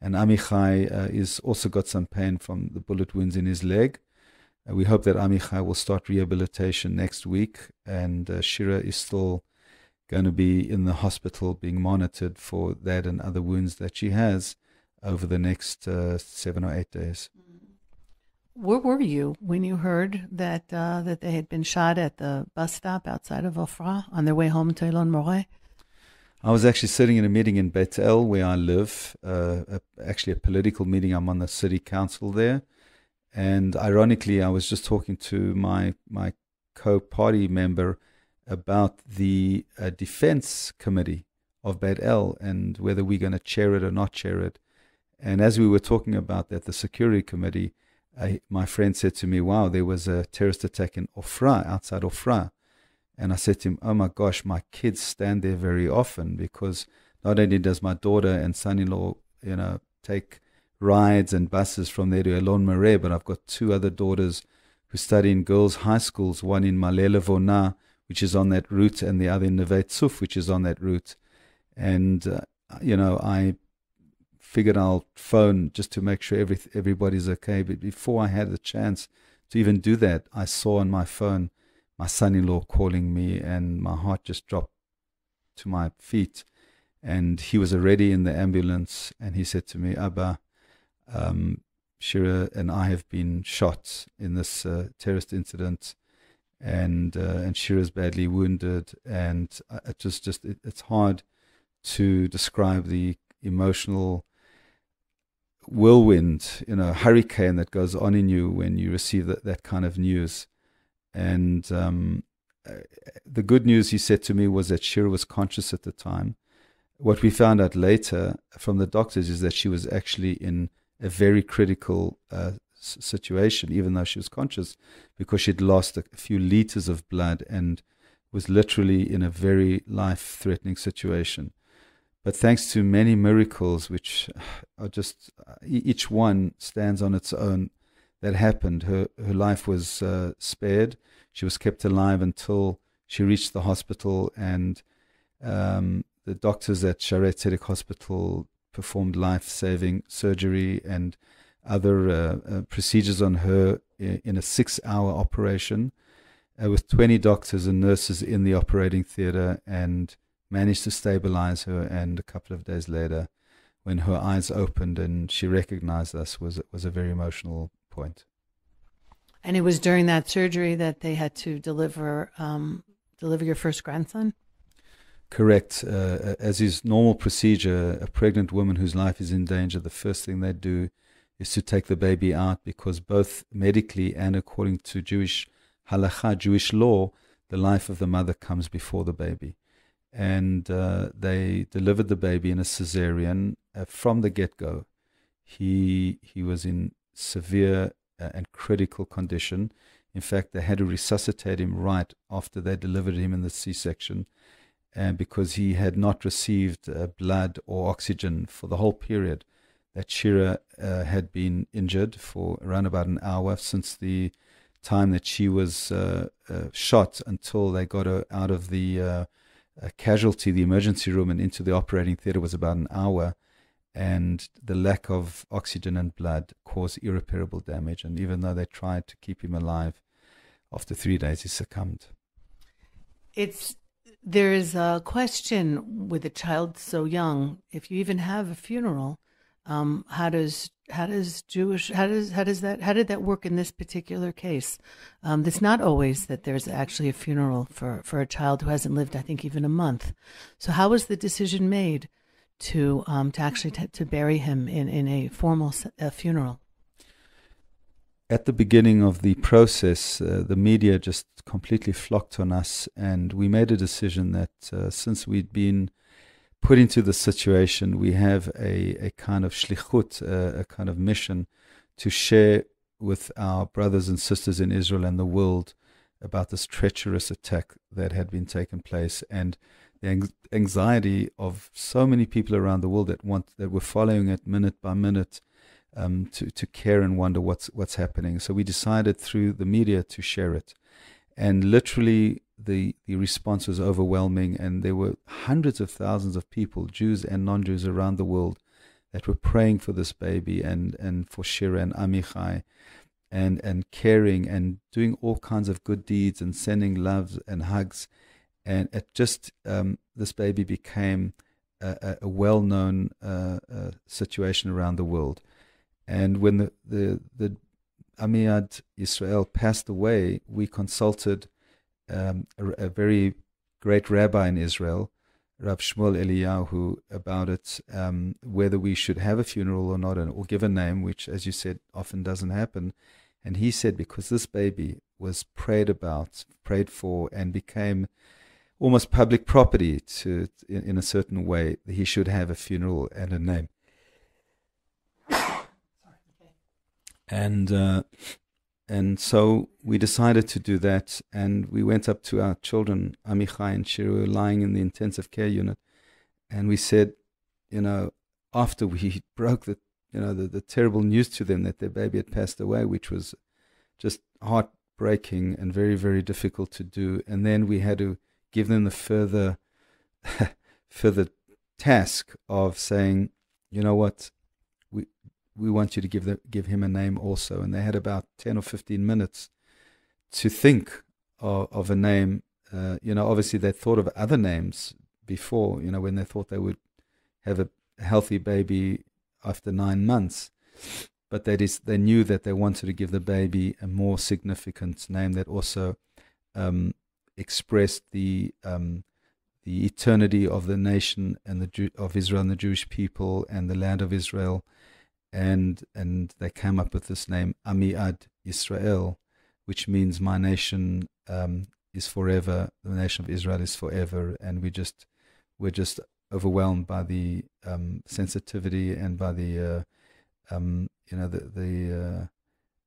And Amichai uh, is also got some pain from the bullet wounds in his leg. We hope that Amichai will start rehabilitation next week, and uh, Shira is still going to be in the hospital being monitored for that and other wounds that she has over the next uh, seven or eight days. Where were you when you heard that uh, that they had been shot at the bus stop outside of Ofra on their way home to Elon Moreh? I was actually sitting in a meeting in Beit El, where I live, uh, a, actually a political meeting. I'm on the city council there. And ironically, I was just talking to my my co-party member about the uh, defense committee of Beit El and whether we're going to chair it or not chair it. And as we were talking about that, the security committee, my friend said to me, "Wow, there was a terrorist attack in Ofra, outside Ofra." And I said to him, "Oh my gosh, my kids stand there very often because not only does my daughter and son-in-law, you know, take rides and buses from there to Elon Moreh, but I've got two other daughters who study in girls' high schools, one in Ma'ale Levona, which is on that route, and the other in Neve Tzuf, which is on that route. And, uh, you know, I figured I'll phone just to make sure every, everybody's okay. But before I had the chance to even do that, I saw on my phone my son in law calling me, and my heart just dropped to my feet. And he was already in the ambulance, and he said to me, Abba, um, Shira and I have been shot in this uh, terrorist incident, and uh, and Shira's badly wounded, and it just just it, it's hard to describe the emotional whirlwind, you know, hurricane that goes on in you when you receive that, that kind of news. And um, uh, the good news, he said to me, was that Shira was conscious at the time. What we found out later from the doctors is that she was actually in a very critical uh, situation, even though she was conscious, because she'd lost a few liters of blood and was literally in a very life threatening situation. But thanks to many miracles, which are just each one stands on its own, that happened. Her her life was uh, spared. She was kept alive until she reached the hospital, and um, the doctors at Zedek Hospital performed life-saving surgery and other uh, uh, procedures on her in, a six-hour operation, uh, with 20 doctors and nurses in the operating theater, and managed to stabilize her. And a couple of days later, when her eyes opened and she recognized us, was was a very emotional point. And it was during that surgery that they had to deliver um, deliver your first grandson. Correct. Uh, as is normal procedure, a pregnant woman whose life is in danger, the first thing they do is to take the baby out because both medically and according to Jewish halacha, Jewish law, the life of the mother comes before the baby and uh, they delivered the baby in a cesarean uh, from the get-go. He he was in severe uh, and critical condition. In fact, they had to resuscitate him right after they delivered him in the C-section, and because he had not received uh, blood or oxygen for the whole period that Shira uh, had been injured for around about an hour since the time that she was uh, shot until they got her out of the a casualty, the emergency room, and into the operating theater was about an hour. And the lack of oxygen and blood caused irreparable damage. And even though they tried to keep him alive, after three days he succumbed. It's there is a question with a child so young. If you even have a funeral, um, how does how does Jewish how does how does that how did that work in this particular case? Um, it's not always that there's actually a funeral for for a child who hasn't lived, I think, even a month. So how was the decision made to um, to actually t- to bury him in in a formal uh, funeral? At the beginning of the process, uh, the media just completely flocked on us, and we made a decision that uh, since we'd been put into the situation, we have a, a kind of shlichut, a, a kind of mission to share with our brothers and sisters in Israel and the world about this treacherous attack that had been taken place and the anxiety of so many people around the world that want that were following it minute by minute um, to to care and wonder what's what's happening. So we decided through the media to share it, and literally the, the response was overwhelming, and there were hundreds of thousands of people, Jews and non Jews around the world, that were praying for this baby and, and for Shira and Amichai and, and caring and doing all kinds of good deeds and sending loves and hugs. And it just, um, this baby became a, a well known uh, uh, situation around the world. And when the, the, the Amiad Israel passed away, we consulted um, a, a, very great rabbi in Israel, Rav Shmuel Eliyahu, about it, um, whether we should have a funeral or not, or give a name, which, as you said, often doesn't happen. And he said because this baby was prayed about, prayed for, and became almost public property to in, in a certain way, he should have a funeral and a name. And uh, and so we decided to do that, and we went up to our children, Amichai and Shira, lying in the intensive care unit, and we said, you know, after we broke the, you know, the, the terrible news to them that their baby had passed away, which was just heartbreaking and very, very difficult to do, and then we had to give them the further, further task of saying, you know what, we want you to give the, give him a name also. And they had about ten or fifteen minutes to think of, of a name. Uh, you know, obviously they thought of other names before. You know, when they thought they would have a healthy baby after nine months. But that is, they knew that they wanted to give the baby a more significant name that also um, expressed the um, the eternity of the nation and the Jew, of Israel and the Jewish people and the land of Israel, and and they came up with this name Amiad Israel, which means my nation um, is forever. The nation of Israel is forever, and we just we're just overwhelmed by the um, sensitivity and by the uh, um, you know the the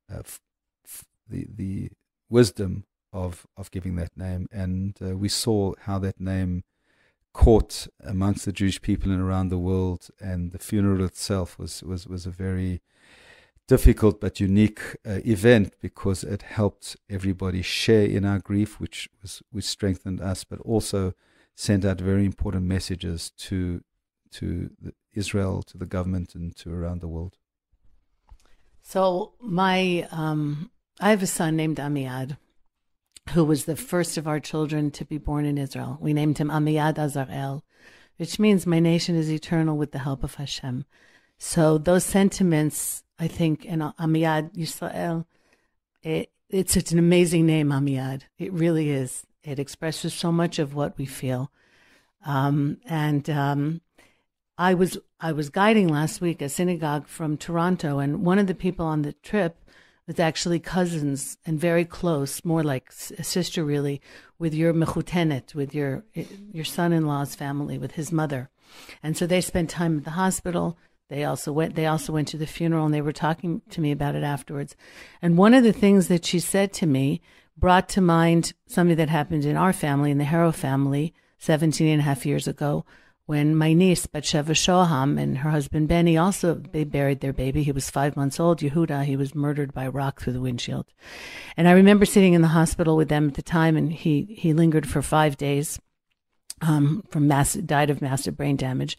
uh, uh, f- f- the the wisdom of of giving that name, and uh, we saw how that name caught amongst the Jewish people and around the world, and the funeral itself was was was a very difficult but unique uh, event because it helped everybody share in our grief, which was which strengthened us, but also sent out very important messages to to Israel, to the government, and to around the world. So my um, I have a son named Amiad, who was the first of our children to be born in Israel. We named him Amiad Azarel, which means my nation is eternal with the help of Hashem. So those sentiments, I think, and Amiad Yisrael, it, it's, it's an amazing name, Amiad. It really is. It expresses so much of what we feel. Um, and um, I was I was guiding last week a synagogue from Toronto, and one of the people on the trip was actually cousins and very close, more like a sister really, with your mechutenet, with your eh, your son-in-law's family, with his mother, and so they spent time at the hospital. They also went. They also went to the funeral, and they were talking to me about it afterwards. And one of the things that she said to me brought to mind something that happened in our family, in the Harow family, 17 and a half years ago, when my niece Batsheva Shoham and her husband Benny also they buried their baby. He was five months old. Yehuda, he was murdered by a rock through the windshield. And I remember sitting in the hospital with them at the time, and he he lingered for five days. Um, from massive, died of massive brain damage.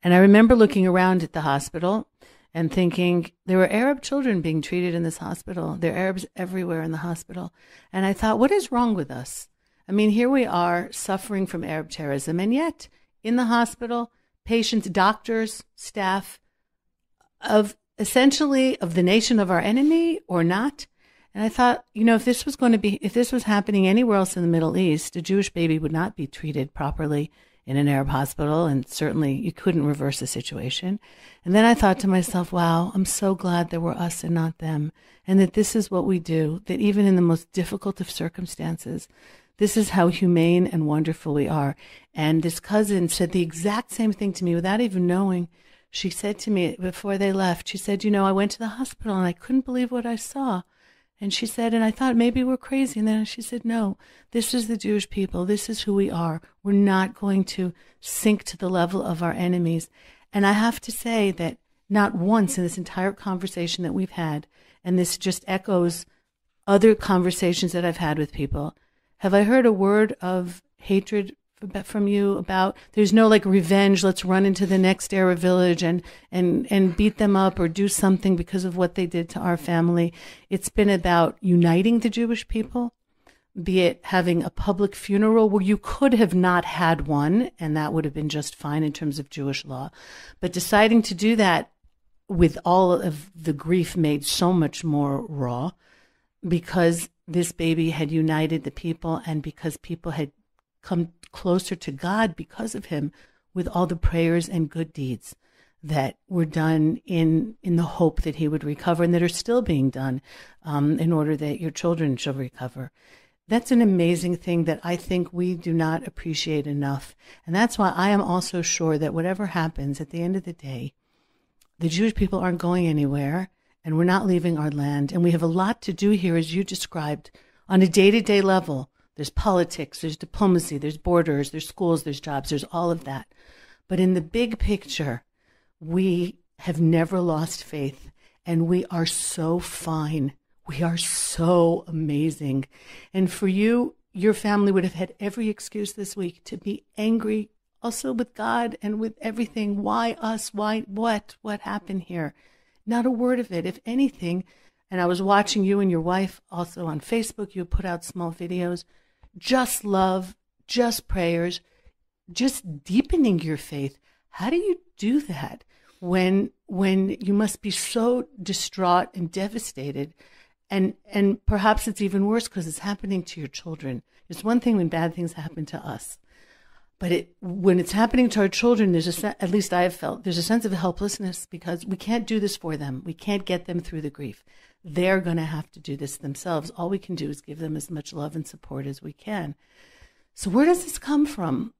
And I remember looking around at the hospital and thinking there were Arab children being treated in this hospital. There are Arabs everywhere in the hospital. And I thought, what is wrong with us? I mean, here we are suffering from Arab terrorism, and yet in the hospital, patients, doctors, staff of essentially of the nation of our enemy or not. And I thought, you know, if this was going to be, if this was happening anywhere else in the Middle East, a Jewish baby would not be treated properly in an Arab hospital. And certainly you couldn't reverse the situation. And then I thought to myself, wow, I'm so glad there were us and not them. And that this is what we do, that even in the most difficult of circumstances, this is how humane and wonderful we are. And this cousin said the exact same thing to me without even knowing. She said to me before they left, she said, You know, I went to the hospital and I couldn't believe what I saw. And she said, and I thought maybe we're crazy. And then she said, no, this is the Jewish people. This is who we are. We're not going to sink to the level of our enemies. And I have to say that not once in this entire conversation that we've had, and this just echoes other conversations that I've had with people, have I heard a word of hatred from you about there's no like revenge let's run into the next Arab village and and and beat them up or do something because of what they did to our family. It's been about uniting the Jewish people be it having a public funeral where you could have not had one and that would have been just fine in terms of Jewish law but deciding to do that with all of the grief made so much more raw because this baby had united the people and because people had come closer to God because of him with all the prayers and good deeds that were done in in the hope that he would recover and that are still being done um, in order that your children shall recover. That's an amazing thing that I think we do not appreciate enough. And that's why I am also sure that whatever happens at the end of the day, the Jewish people aren't going anywhere and we're not leaving our land. And we have a lot to do here, as you described, on a day to day level. There's politics, there's diplomacy, there's borders, there's schools, there's jobs, there's all of that. But in the big picture, we have never lost faith and we are so fine. We are so amazing. And for you, your family would have had every excuse this week to be angry also with God and with everything. Why us? Why what? What happened here? Not a word of it. If anything, and I was watching you and your wife also on Facebook, you put out small videos, just love, just prayers, just deepening your faith. How do you do that when when you must be so distraught and devastated? And and perhaps it's even worse because it's happening to your children. It's one thing when bad things happen to us, but it, when it's happening to our children, there's a at least I have felt there's a sense of helplessness because we can't do this for them. We can't get them through the grief. They're going to have to do this themselves. All we can do is give them as much love and support as we can. So where does this come from?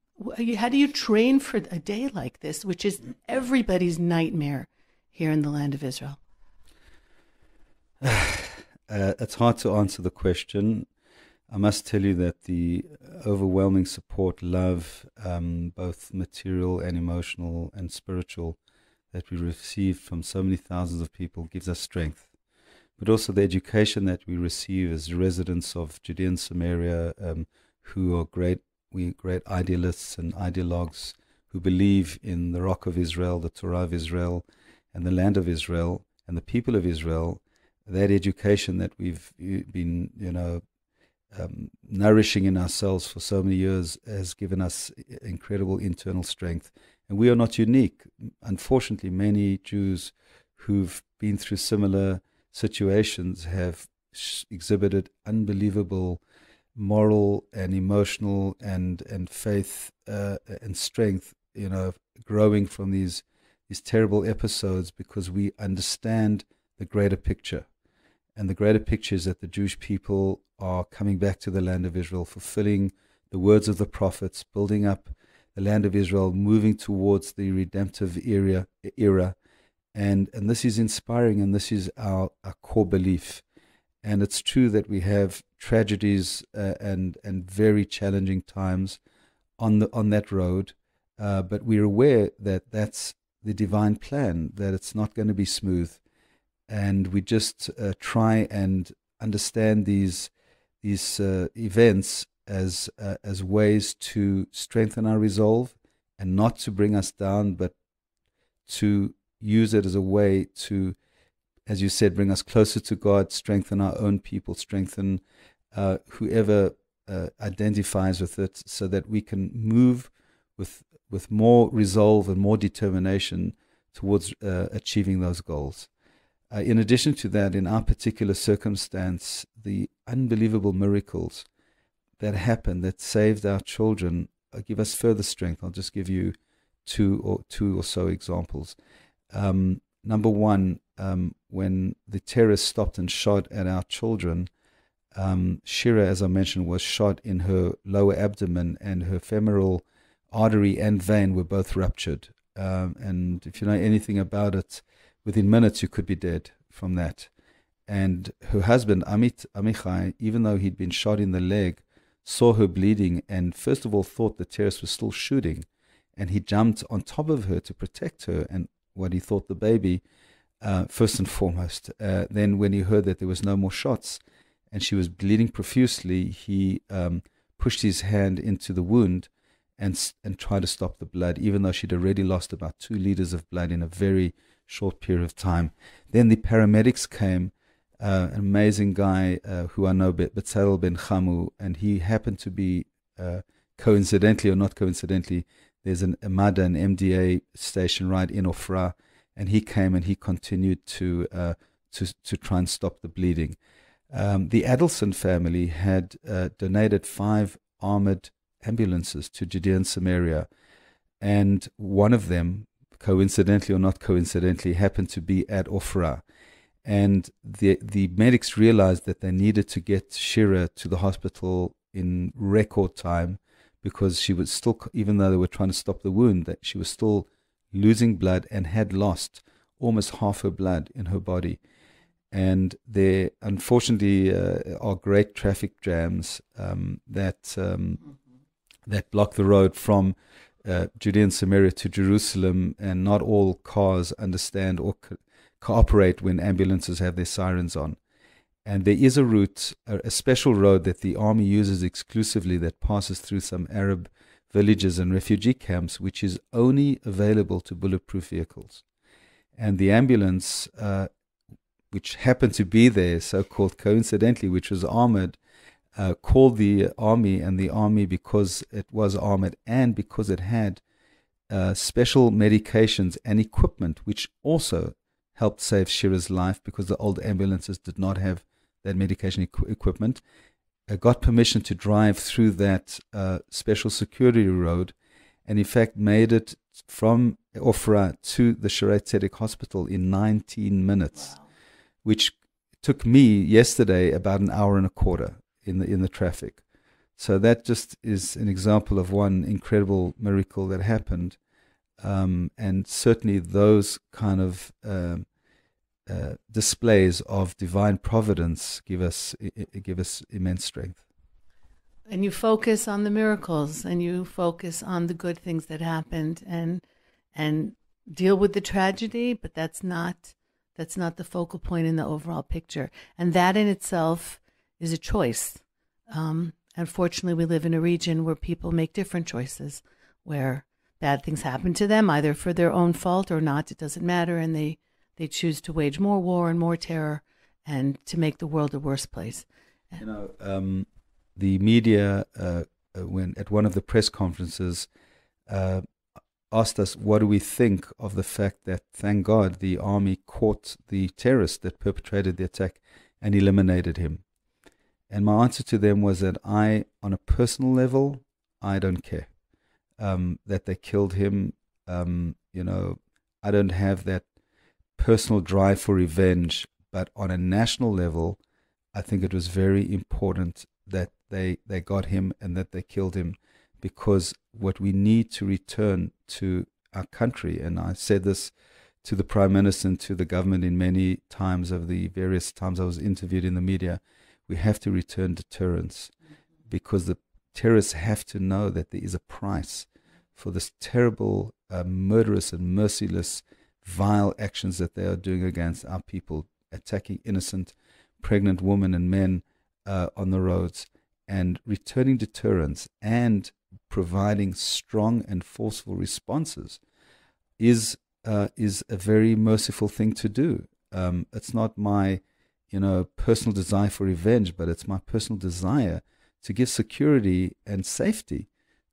How do you train for a day like this, which is everybody's nightmare here in the land of Israel? Uh, it's hard to answer the question. I must tell you that the overwhelming support, love, um, both material and emotional and spiritual, that we receive from so many thousands of people gives us strength. But also the education that we receive as residents of Judea and Samaria, um, who are great, we great idealists and ideologues who believe in the Rock of Israel, the Torah of Israel, and the land of Israel, and the people of Israel. That education that we've been, you know, um, nourishing in ourselves for so many years has given us incredible internal strength. And we are not unique. Unfortunately, many Jews who've been through similar situations have exhibited unbelievable moral and emotional and and faith uh, and strength. You know, growing from these these terrible episodes because we understand the greater picture. And the greater picture is that the Jewish people are coming back to the land of Israel, fulfilling the words of the prophets, building up the land of Israel, moving towards the redemptive era. era. And, and this is inspiring, and this is our, our core belief. And it's true that we have tragedies uh, and, and very challenging times on, the, on that road, uh, but we're aware that that's the divine plan, that it's not going to be smooth. And we just uh, try and understand these these uh, events as uh, as ways to strengthen our resolve and not to bring us down, but to use it as a way to, as you said, bring us closer to God, strengthen our own people, strengthen uh, whoever uh, identifies with it, so that we can move with with more resolve and more determination towards uh, achieving those goals. Uh, in addition to that, in our particular circumstance, the unbelievable miracles that happened that saved our children uh, give us further strength. I'll just give you two or two or so examples. Um, number one, um, when the terrorists stopped and shot at our children, um, Shira, as I mentioned, was shot in her lower abdomen, and her femoral artery and vein were both ruptured. Um, and if you know anything about it, within minutes you could be dead from that. And her husband, Amit Amichai, even though he'd been shot in the leg, saw her bleeding and first of all thought the terrorists were still shooting. And he jumped on top of her to protect her and what he thought the baby, uh, first and foremost. Uh, then, when he heard that there was no more shots and she was bleeding profusely, he um, pushed his hand into the wound and and tried to stop the blood, even though she'd already lost about two liters of blood in a very short period of time. Then the paramedics came uh, an amazing guy uh, who I know, Betzalel Ben Chamu, and he happened to be, uh, coincidentally or not coincidentally, there's an, a MADA, an MDA station right in Ofra, and he came and he continued to uh, to to try and stop the bleeding. Um, the Adelson family had uh, donated five armored ambulances to Judea and Samaria, and one of them, coincidentally or not coincidentally, happened to be at Ofra and the the medics realized that they needed to get Shira to the hospital in record time because she was still, even though they were trying to stop the wound, that she was still losing blood and had lost almost half her blood in her body. And there, unfortunately, uh, are great traffic jams um, that um, that block the road from uh, Judea and Samaria to Jerusalem, and not all cars understand or cooperate when ambulances have their sirens on. And there is a route, a, a special road that the army uses exclusively that passes through some Arab villages and refugee camps, which is only available to bulletproof vehicles. And the ambulance, uh, which happened to be there, so called coincidentally, which was armored, uh, called the army, and the army, because it was armored and because it had uh, special medications and equipment, which also helped save Shira's life because the old ambulances did not have that medication equ- equipment. I got permission to drive through that uh, special security road and, in fact, made it from Ofra to the Shaare Zedek Hospital in 19 minutes, wow. which took me yesterday about an hour and a quarter in the in the traffic. So that just is an example of one incredible miracle that happened, um, and certainly those kind of um, uh, displays of divine providence give us give us immense strength. And you focus on the miracles, and you focus on the good things that happened, and and deal with the tragedy. But that's not that's not the focal point in the overall picture, and that in itself is a choice. Um, Unfortunately, we live in a region where people make different choices, where bad things happen to them, either for their own fault or not. It doesn't matter, and they they choose to wage more war and more terror, and to make the world a worse place. You know, um, the media, uh, uh, when at one of the press conferences, uh, asked us what do we think of the fact that, thank God, the army caught the terrorist that perpetrated the attack and eliminated him. And my answer to them was that I, on a personal level, I don't care um, that they killed him. Um, you know, I don't have that personal drive for revenge. But on a national level, I think it was very important that they, they got him and that they killed him because what we need to return to our country, and I said this to the Prime Minister and to the government in many times of the various times I was interviewed in the media, we have to return deterrence because the terrorists have to know that there is a price for this terrible, uh, murderous, and merciless, vile actions that they are doing against our people, attacking innocent, pregnant women and men uh, on the roads, and returning deterrence and providing strong and forceful responses is uh, is a very merciful thing to do. Um, it's not my you know, personal desire for revenge, but it's my personal desire to give security and safety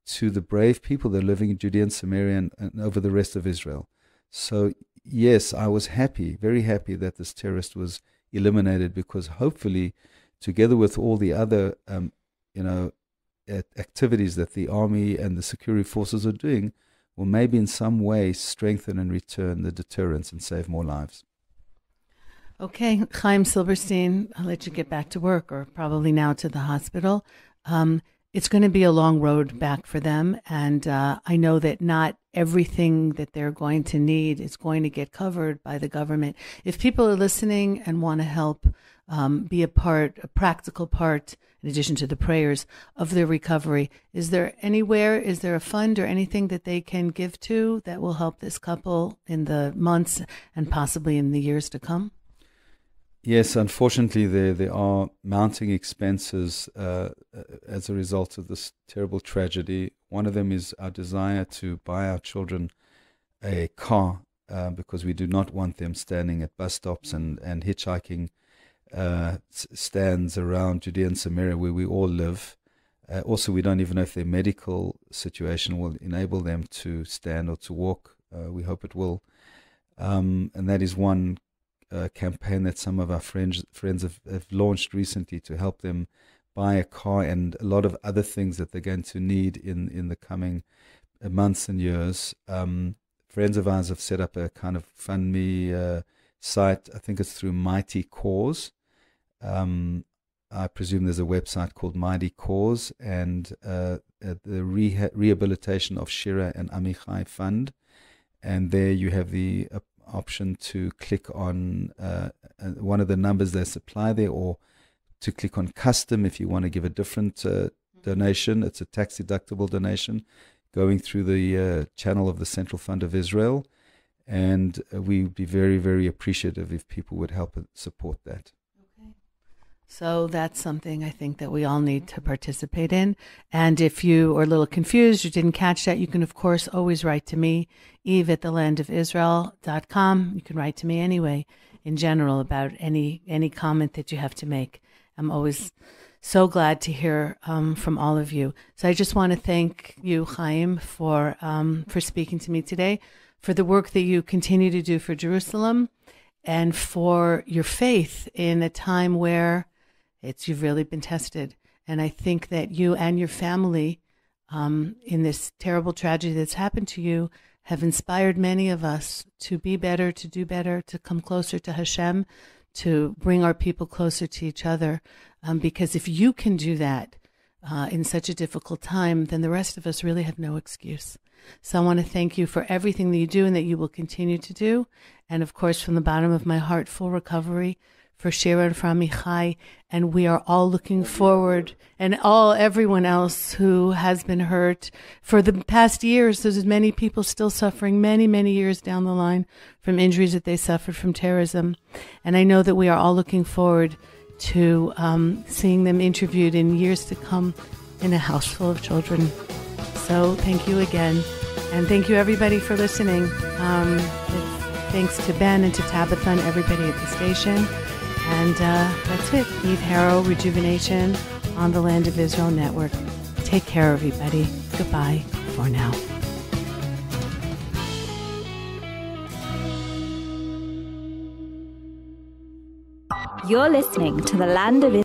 to the brave people that are living in Judea and Samaria and, and over the rest of Israel. So, yes, I was happy, very happy that this terrorist was eliminated because hopefully, together with all the other, um, you know, activities that the army and the security forces are doing, will maybe in some way strengthen and return the deterrence and save more lives. Okay, Chaim Silberstein, I'll let you get back to work or probably now to the hospital. Um, it's going to be a long road back for them. And uh, I know that not everything that they're going to need is going to get covered by the government. If people are listening and want to help um, be a part, a practical part, in addition to the prayers of their recovery, is there anywhere, is there a fund or anything that they can give to that will help this couple in the months and possibly in the years to come? Yes, unfortunately, there there are mounting expenses uh, uh, as a result of this terrible tragedy. One of them is our desire to buy our children a car uh, because we do not want them standing at bus stops and and hitchhiking uh, stands around Judea and Samaria where we all live. Uh, also, we don't even know if their medical situation will enable them to stand or to walk. Uh, we hope it will. Um, and that is one uh, campaign that some of our friends friends have, have launched recently to help them buy a car and a lot of other things that they're going to need in in the coming months and years. Um, friends of ours have set up a kind of fund me uh, site. I think it's through Mighty Cause. Um, I presume there's a website called Mighty Cause and uh the reha- Rehabilitation of Shira and Amichai Fund. And there you have the uh, option to click on uh, uh, one of the numbers they supply there or to click on custom if you want to give a different uh, mm-hmm. donation. It's a tax deductible donation going through the uh, channel of the Central Fund of Israel. And uh, we would be very, very appreciative if people would help support that. So that's something I think that we all need to participate in. And if you are a little confused or didn't catch that, you can, of course, always write to me, eve at the land of You can write to me anyway, in general, about any, any comment that you have to make. I'm always so glad to hear um, from all of you. So I just want to thank you, Chaim, for um, for speaking to me today, for the work that you continue to do for Jerusalem, and for your faith in a time where it's you've really been tested. And I think that you and your family, um, in this terrible tragedy that's happened to you, have inspired many of us to be better, to do better, to come closer to Hashem, to bring our people closer to each other. Um, because if you can do that uh, in such a difficult time, then the rest of us really have no excuse. So I want to thank you for everything that you do and that you will continue to do. And of course, from the bottom of my heart, full recovery for Shira and for Amichai. And we are all looking forward and all everyone else who has been hurt for the past years. There's many people still suffering many, many years down the line from injuries that they suffered from terrorism. And I know that we are all looking forward to um, seeing them interviewed in years to come in a house full of children. So thank you again. And thank you everybody for listening. Um, thanks to Ben and to Tabitha and everybody at the station. And uh, that's it. Eve Harow, Rejuvenation on the Land of Israel Network. Take care, everybody. Goodbye for now. You're listening to the Land of Israel.